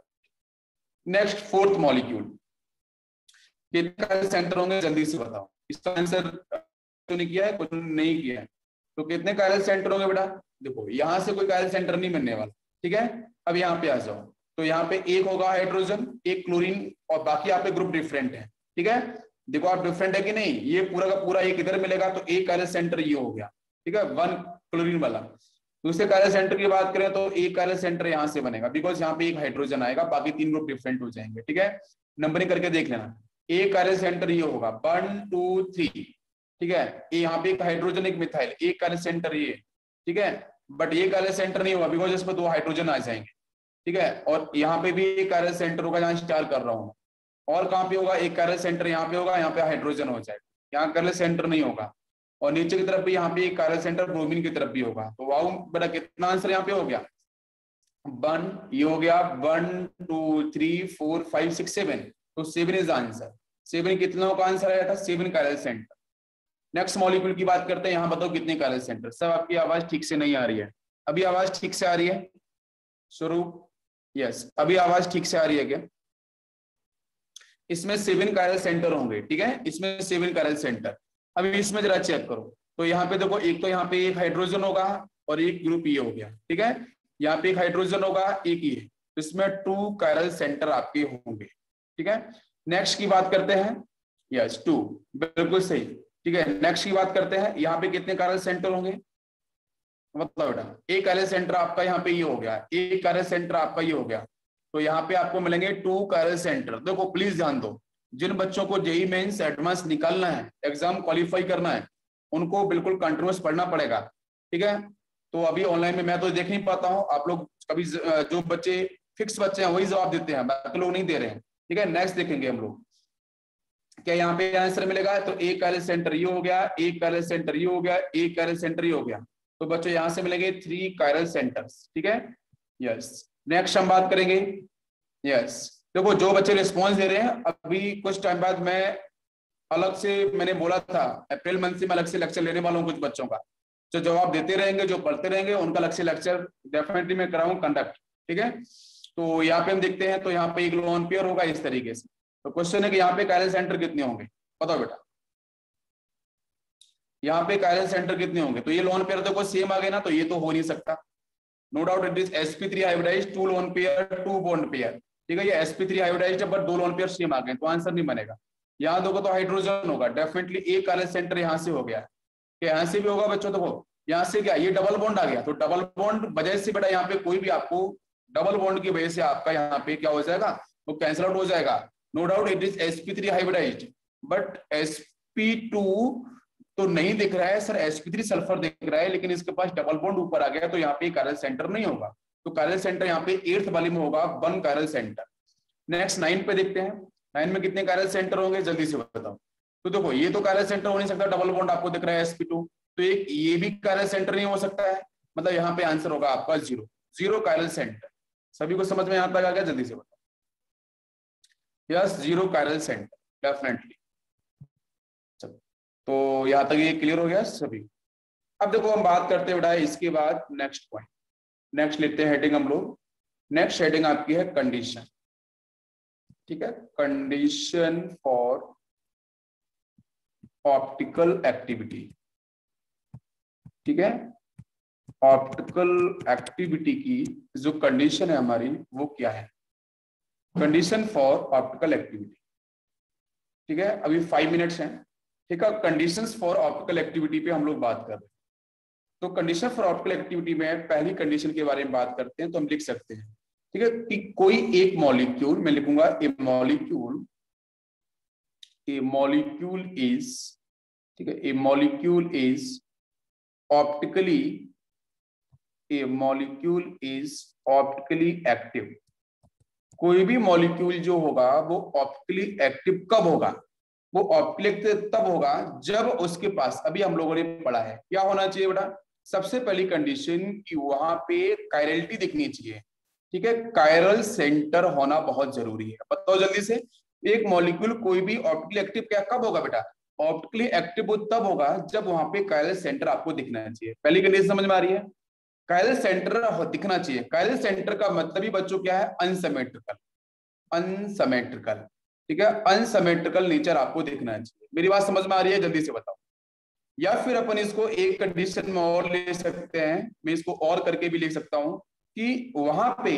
[SPEAKER 2] next fourth molecule कितने सेंटर होंगे, जल्दी से बताओ। इसका आंसर तो नहीं किया है, कुछ नहीं किया है। तो कितने कायरल सेंटर होंगे बेटा? देखो, यहाँ से कोई कायरल सेंटर नहीं बनने वाला, ठीक है? अब यहाँ पे आ जाओ। तो यहाँ पे एक होगा हाइड्रोजन एक क्लोरीन और बाकी यहाँ पे ग्रुप डिफरेंट है। ठीक है? देखो आप डिफरेंट है कि नहीं? ये पूरा का पूरा एक इधर मिलेगा तो एक कायरल सेंटर ये हो गया। ठीक है? वन क्लोरीन वाला। दूसरे कार्य सेंटर की बात करें तो एक कायरल सेंटर यहाँ से बनेगा बिकॉज़ यहाँ पे एक हाइड्रोजन आएगा, बाकी तीन ग्रुप डिफरेंट हो जाएँगे। ठीक है? नंबरिंग करके देख लेना। एक कायरल सेंटर ये होगा। वन टू थ्री ठीक है? यहाँ पे एक हाइड्रोजन एक मिथाइल एक कायरल सेंटर ये। ठीक है? बट ये कायरल सेंटर नहीं होगा बिकॉज़ इसमें दो हाइड्रोजन आ जाएँगे। ठीक है? और यहाँ पे भी एक कायरल सेंटर होगा जहाँ स्टार कर रहा हूँ। और कहाँ पे होगा? एक कायरल सेंटर यहाँ पे होगा, यहाँ पे हाइड्रोजन हो जाएगा। यहाँ कायरल सेंटर नहीं होगा। और नीचे की तरफ़ भी यहाँ पे एक कार्य सेंटर ब्रोमीन की तरफ़ भी होगा। तो वाउ बेटा कितना आंसर यहाँ पे हो गया? वन ये हो गया one two three four five six seven तो सेवन इज़ आंसर सेवन कितना का आंसर आया था सेवन कार्य सेंटर नेक्स्ट मॉलिक्यूल की बात करते हैं। यहाँ बताओ कितने कार्य सेंटर सब आपकी आवाज़ ठीक से नहीं आ रही है। अभी आवाज़ ठीक से आ रही है? स्वरूप यस अभी आवाज़ ठीक से आ रही है क्या? इसमें सेवन कार्य सेंटर होंगे, ठीक है? इसमें सेवन कार्य सेंटर अभी इसमें जरा चेक करो। तो यहाँ पे देखो, एक तो यहाँ पे एक हाइड्रोजन होगा और एक ग्रुप ये हो गया, ठीक है? यहाँ पे एक हाइड्रोजन होगा, एक ये तो इसमें टू कायरल सेंटर आपके होंगे, ठीक है? नेक्स्ट की बात करते हैं। यस टू बिल्कुल सही, ठीक है? नेक्स्ट की बात करते हैं। यहाँ पे कितने कायरल सेंटर होंगे? मतलब बेटा एक कायरल सेंटर आपका यहाँ पे ये हो गया, एक कायरल सेंटर आपका ये हो गया। तो यहाँ पे आपको मिलेंगे टू कायरल सेंटर देखो प्लीज़ ध्यान दो, जिन बच्चों को जेई मेन्स एडवांस निकालना है एग्ज़ाम क्वालिफाई करना है, उनको बिल्कुल कंटिन्यूस पढ़ना पड़ेगा, ठीक है? तो अभी ऑनलाइन में मैं तो देख नहीं पाता हूँ, आप लोग कभी जो बच्चे फिक्स बच्चे हैं, वही जवाब देते हैं, बाकी लोग नहीं दे रहे हैं, ठीक है? नेक्स्ट देखेंगे हम लोग। क्या यहाँ पे आंसर मिलेगा? तो एक कैरेज सेंटर ये हो गया, एक कैरेज सेंटर ये हो गया, एक कैरेज सेंटर ये हो गया। तो बच्चों, यहाँ से मिलेंगे थ्री कायरल सेंटर्स ठीक है? यस नेक्स्ट हम बात करेंगे। यस देखो, जो बच्चे रिस्पॉन्स दे रहे हैं, अभी कुछ टाइम बाद मैं अलग से, मैंने बोला था अप्रैल मंथ से मैं अलग से लेक्चर लेने वाला हूँ कुछ बच्चों का। जो जवाब देते रहेंगे, जो पढ़ते रहेंगे, उनका अलग से लेक्चर डेफिनेटली मैं कराऊँ कंडक्ट ठीक है? तो यहाँ पे हम देखते हैं तो यहाँ पे एक लोन पेयर होगा इस तरीके से। तो क्वेश्चन है कि यहाँ पे कायरल सेंटर कितने होंगे? बताओ बेटा। यहाँ पे कायरल सेंटर कितने होंगे? तो ये लोन पेयर देखो सेम आ गए ना तो ये तो हो नहीं सकता। No doubt it is sp3 hybridize two lone pair two bond pair ठीक है, ये sp3 हाइब्रिडाइज है बट दो लोन पेयर सेम आ गए तो आंसर नहीं बनेगा। यहाँ देखो तो हाइड्रोजन होगा डेफिनेटली एक कायरल सेंटर यहाँ से हो गया। कि यहाँ से भी होगा बच्चों, देखो, यहाँ से क्या, ये डबल बॉन्ड आ गया। तो डबल बॉन्ड वजह से बेटा यहाँ पे कोई भी आपको डबल बॉन्ड की वजह से आपका यहाँ पे क्या हो जाएगा? वो कैंसिल आउट हो जाएगा। No doubt it is sp3 hybridized but sp2 तो नहीं दिख रहा है, सर sp3 सल्फ़र दिख रहा है, लेकिन इसके पास डबल बॉन्ड ऊपर आ गया तो यहाँ पे कायरल सेंटर नहीं होगा। तो कायरल सेंटर यहाँ पे एट्थ वाली में होगा one chiral center next nine पे देखते हैं। नाइन में कितने कायरल सेंटर होंगे? जल्दी से बताओ। तो देखो, ये तो कायरल सेंटर हो नहीं सकता डबल बॉन्ड आपको दिख रहा है sp2 तो एक ये भी कायरल सेंटर नहीं हो सकता है। मतलब यहाँ पे आंसर होगा आपका ज़ीरो ज़ीरो कायरल सेंटर सभी को समझ में यहाँ तक आ गया जल्दी से बताओ। Yes zero chiral center definitely तो यहाँ तक ये क्लियर हो गया सभी। अब देखो हम बात करते हैं बेटा इसके बाद नेक्स्ट पॉइंट नेक्स्ट लेते हैं हेडिंग हम लोग। नेक्स्ट हेडिंग आपकी है कंडीशन ठीक है? कंडीशन फॉर ऑप्टिकल एक्टिविटी ठीक है? ऑप्टिकल एक्टिविटी की जो कंडीशन है हमारी, वो क्या है? कंडीशन फॉर ऑप्टिकल एक्टिविटी ठीक है? अभी फाइव मिनट्स हैं। ठीक है कंडीशंस फॉर ऑप्टिकल एक्टिविटी पे हम लोग बात कर रहे हैं। तो कंडीशन फॉर ऑप्टिकल एक्टिविटी में पहली कंडीशन के बारे में बात करते हैं तो हम लिख सकते हैं। ठीक है, कि कोई एक मॉलिक्यूल मैं लिखूँगा a molecule a molecule is ठीक है a molecule is optically a molecule is optically active कोई भी मॉलिक्यूल जो होगा, वो ऑप्टिकली एक्टिव कब होगा? वो एक्टिव तब होगा जब उसके पास, अभी हम लोगों ने पढ़ा है, क्या होना चाहिए बेटा? सबसे पहली कंडीशन कि वहाँ पे कायरलिटी दिखनी चाहिए, ठीक है? कायरल सेंटर होना बहुत ज़रूरी है। बताओ जल्दी से, एक मॉलिक्यूल कोई भी ऑप्टिकली एक्टिव क्या, कब होगा बेटा? ऑप्टिकली एक्टिव तब होगा जब वहाँ पे कायरल सेंटर आपको दिखना चाहिए। पहली कंडीशन समझ में आ रही है? कायरल सेंटर दिखना चाहिए। कायरल सेंटर का मतलब ही बच्चों क्या है? अनसमेट्रिकल अनसमेट्रिकल ठीक है? अनसमेट्रिकल नेचर आपको दिखना चाहिए मेरी बात समझ में आ रही है? जल्दी से बताओ। या फिर अपन इसको एक कंडीशन में और ले सकते हैं। मैं इसको और करके भी ले सकता हूँ कि वहाँ पे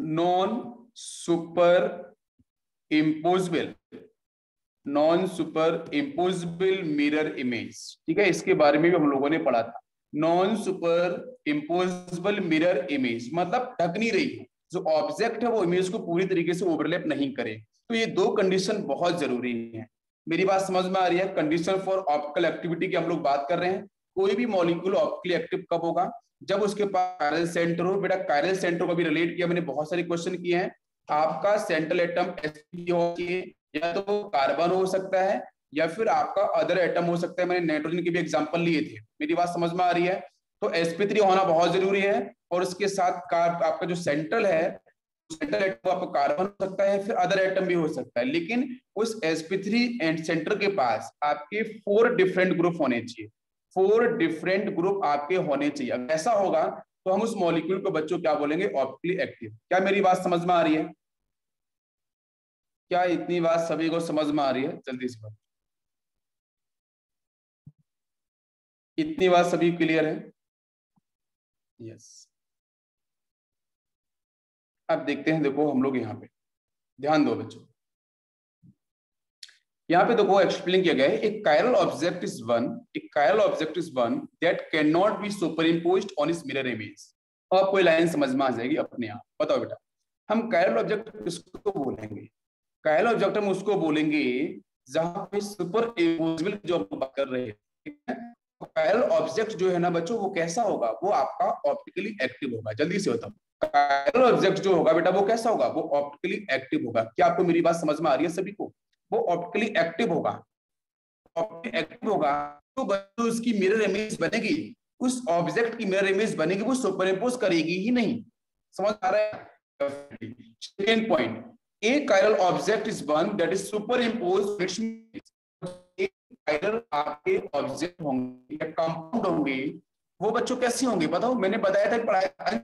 [SPEAKER 2] non superimposable non superimposable mirror image ठीक है? इसके बारे में भी हम लोगों ने पढ़ा था। Non super imposable mirror image मतलब ढक नहीं रही जो ऑब्जेक्ट है वो इमेज को पूरी तरीके से ओवरलैप नहीं करे तो ये दो कंडीशन बहुत ज़रूरी है। मेरी बात समझ में आ रही है? कंडीशन फॉर ऑप्टिकल एक्टिविटी की हम लोग बात कर रहे हैं। कोई भी मॉलिक्यूल ऑप्टिकली एक्टिव कब होगा? जब उसके पास कायरल सेंटर हो। बेटा कायरल सेंटर को भी रिलेट किया, मैंने बहुत सारे क्वेश्चन किए हैं। आपका सेंट्रल एटम हो या तो कार्बन हो सकता है, या फिर आपका अदर एटम हो सकता है। मैंने नाइट्रोजन के भी एग्जांपल लिए थे। मेरी बात समझ में आ रही है? तो sp3 होना बहुत ज़रूरी है, और उसके साथ आपका जो सेंट्रल है आपका कार्बन हो सकता है, फिर अदर एटम भी हो सकता है। लेकिन उस sp3 एंड सेंटर के पास आपके फोर डिफरेंट ग्रुप होने चाहिए। फोर डिफरेंट ग्रुप आपके होने चाहिए। अगर ऐसा होगा तो हम उस मॉलिक्यूल को बच्चों क्या बोलेंगे? ऑप्टिकली एक्टिव क्या मेरी बात समझ में आ रही है? क्या इतनी बात सभी को समझ में आ रही है? जल्दी से इतनी बात सभी क्लियर है? यस अब देखते हैं, देखो हम लोग यहाँ पे। ध्यान दो बच्चों। यहाँ पे देखो एक्सप्लेन किया गया है, एक कायरल ऑब्जेक्ट इज़ वन एक chiral object is one that can not be superimpose on its mirror image अब कोई लाइन समझ में आ जाएगी अपने आप। बताओ बेटा। हम कायरल ऑब्जेक्ट किसको बोलेंगे? कायरल ऑब्जेक्ट हम उसको बोलेंगे जहाँ पे सुपर इम्पोजिबल जो हम बात कर रहे हैं। कायरल ऑब्जेक्ट जो है ना बच्चों, वो कैसा होगा? वो आपका ऑप्टिकली एक्टिव होगा। जल्दी से बताओ। कायरल ऑब्जेक्ट जो होगा बेटा वो कैसा होगा? वो ऑप्टिकली एक्टिव होगा। क्या आपको मेरी बात समझ में आ रही है सभी को? वो ऑप्टिकली एक्टिव होगा। ऑप्टिकली एक्टिव होगा तो उसकी मिरर इमेज बनेगी। उस ऑब्जेक्ट की मिरर इमेज बनेगी, वो सुपर इम्पोज करेगी ही नहीं। समझ आ रहा है? Second point a chiral object is one that is superimpose it's आपके ऑब्जेक्ट होंगे, या कंपाउंड होंगे वो बच्चों कैसे होंगे बताओ? मैंने बताया था पढ़ाया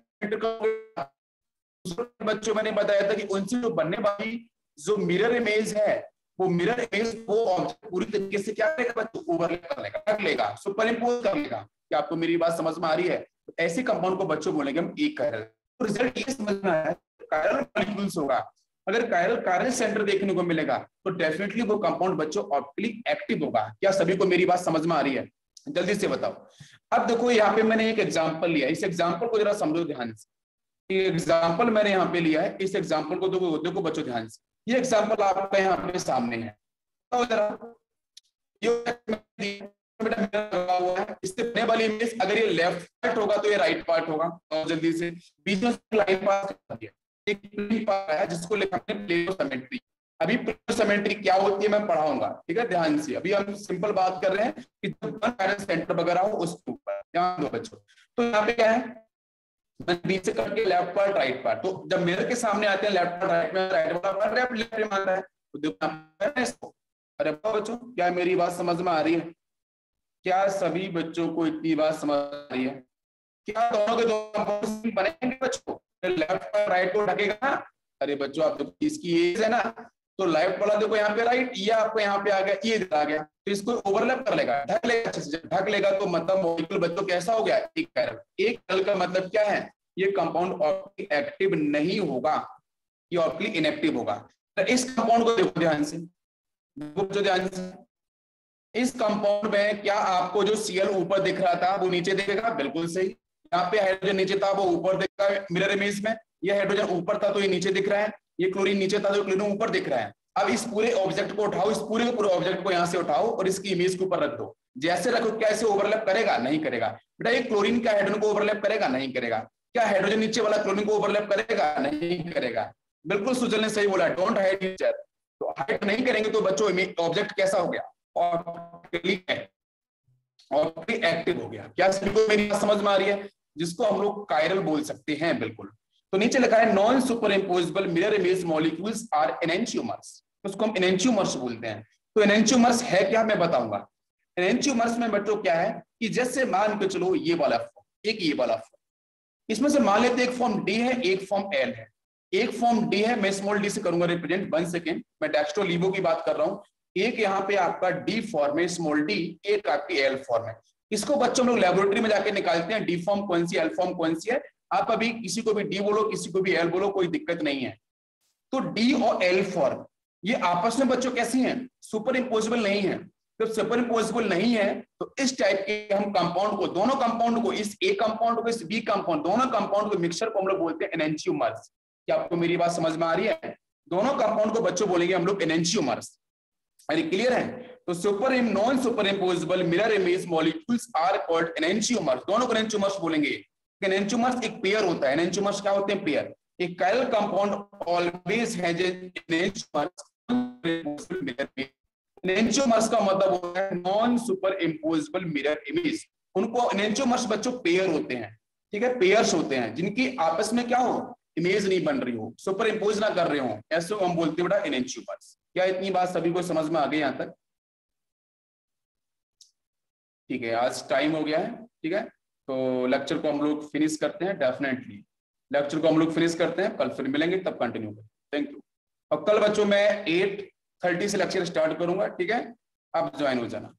[SPEAKER 2] बच्चों मैंने बताया था कि उनसे जो बनने वाली जो मिरर इमेज है, वो मिरर इमेज वो पूरी तरीके से क्या करेगा बच्चों? ओवरलैप कर लेगा कर लेगा सुपर इम्पोज कर लेगा क्या आपको मेरी बात समझ में आ रही है। तो ऐसे कंपाउंड को बच्चों बोलेंगे हम एक कायरल तो रिज़ल्ट ये समझ में आया कायरल मॉलिक्यूल्स होगा। अगर कायरल कायरल सेंटर देखने को मिलेगा तो डेफिनेटली वो कंपाउंड बच्चों ऑप्टिकली एक्टिव होगा। क्या सभी को मेरी बात समझ में आ रही है? जल्दी से बताओ। अब देखो, यहाँ पे मैंने एक एग्ज़ाम्पल लिया इस एग्ज़ाम्पल को जरा समझो ध्यान से। एग्ज़ाम्पल मैंने यहाँ पे लिया है। इस एग्ज़ाम्पल को देखो देखो बच्चों ध्यान से। ये एग्ज़ाम्पल आपका यहाँ पे सामने है। तो ये तो ये है ध्यान से। अभी हम सिंपल बात कर रहे हैं कि जब सेंटर वगैरह हो, उसके ध्यान दो बच्चों। तो यहाँ पे क्या है? मैं बीच से करके लेफ़्ट पार्ट राइट पार्ट तो जब मेरे के सामने आते हैं लेफ़्ट पार्ट राइट में राइट वाला पार्ट लेफ़्ट लेफ़्ट में आता है तो इसको। अरे बच्चों, क्या मेरी बात समझ में आ रही है? क्या सभी बच्चों को इतनी बात समझ आ रही है? क्या दोनों के दोनों बनेंगे बच्चों? लेफ़्ट पार्ट राइट को ढकेगा अरे बच्चों, आप इसकी एज है ना तो लेफ़्ट वाला देखो यहाँ पे राइट ये आपको यहाँ पे आ गया, ये आ गया। तो इसको ओवरलैप कर लेगा, ढक लेगा अच्छे से ढक लेगा तो मतलब मॉलिक्यूल बच्चों कैसा हो गया? एक पैरल एक पैरल का मतलब क्या है? ये कंपाउंड ऑप्टिक एक्टिव नहीं होगा, ये ऑप्टिक इनएक्टिव होगा। तो इस कंपाउंड को देखो ध्यान से। देखो ध्यान से। इस कंपाउंड में क्या आपको जो सीएल ऊपर दिख रहा था, वो नीचे दिखेगा? बिल्कुल सही। यहाँ पे हाइड्रोजन नीचे था, वो ऊपर दिख मिरर इमेज में। ये हाइड्रोजन ऊपर था तो ये नीचे दिख रहा है। ये क्लोरीन नीचे था तो क्लोरीन ऊपर दिख रहा है। अब इस पूरे ऑब्जेक्ट को उठाओ, इस पूरे पूरे ऑब्जेक्ट को यहाँ से उठाओ और इसकी इमेज के ऊपर रख दो। जैसे रखो, क्या इसे ओवरलैप करेगा? नहीं करेगा। बेटा, ये क्लोरीन क्या हाइड्रोजन को ओवरलैप करेगा? नहीं करेगा। क्या हाइड्रोजन नीचे वाला क्लोरीन को ओवरलैप करेगा? नहीं करेगा। बिल्कुल सुजल ने सही बोला डोंट हाइड टीचर तो हाइड नहीं करेंगे तो बच्चों ऑब्जेक्ट कैसा हो गया? एक्टिव हो। गया। क्या सभी को मेरी समझ में आ रही है? जिसको हम लोग कायरल बोल सकते हैं, बिल्कुल। तो नीचे लिखा है non superimposable mirror image molecules are enantiomers उसको हम एनेंशियोमर्स बोलते हैं। तो एनेंशियोमर्स है क्या? मैं बताऊँगा। एनेंशियोमर्स में बच्चों क्या है? कि जैसे मान के चलो, ये वाला फॉर्म एक ये वाला फॉर्म इसमें से मान लेते एक फॉर्म डी है, एक फॉर्म एल है। एक फॉर्म डी है, मैं स्मॉल डी से करूँगा रिप्रेजेंट वन सेकेंड मैं डेक्स्ट्रो लीवो की बात कर रहा हूँ। एक यहाँ पे आपका डी फॉर्म है स्मॉल डी एक आपकी एल फॉर्म है। इसको बच्चों लोग लेबोरेटरी में जाके निकालते हैं डी फॉर्म कौन सी एल फॉर्म कौन सी है? आप अभी किसी को भी डी बोलो, किसी को भी एल बोलो, कोई दिक्कत नहीं है। तो डी और एल फॉर्म ये आपस में बच्चों कैसी हैं? सुपर इम्पोजिबल नहीं है। जब सुपर इम्पोजिबल नहीं है तो इस टाइप के हम कंपाउंड को, दोनों कंपाउंड को, इस ए कंपाउंड को, इस बी कंपाउंड दोनों कंपाउंड को मिक्सचर को हम लोग बोलते हैं एनेंशियोमर्स क्या आपको मेरी बात समझ में आ रही है? दोनों कंपाउंड को बच्चों बोलेंगे हम लोग एनेंशियोमर्स अरे क्लियर है? तो super non superimposable mirror image molecules are called enantiomers दोनों को एनेंशियोमर्स बोलेंगे। एनेंशियोमर्स एक पेयर होता है एनेंशियोमर्स क्या होते हैं? पेयर। एक chiral compound always has enantiomers enantiomers का मतलब होता है non super imposable mirror image उनको एनेंशियोमर्स बच्चों पेयर होते हैं, ठीक है? पेयर्स होते हैं, जिनकी आपस में क्या हो? इमेज नहीं बन रही हो। सुपर इम्पोज ना कर रहे हो। ऐसे हम बोलते हैं बेटा एनेंशियोमर्स क्या इतनी बात सभी को समझ में आ गई यहाँ तक? ठीक है, आज टाइम हो गया है, ठीक है? तो लेक्चर को हम लोग फिनिश करते हैं डेफिनेटली लेक्चर को हम लोग फिनिश करते हैं, कल फिर मिलेंगे, तब कंटिन्यू करें. थैंक यू और कल बच्चों, मैं एट थर्टी से लेक्चर स्टार्ट करूँगा, ठीक है? आप ज्वाइन हो जाना।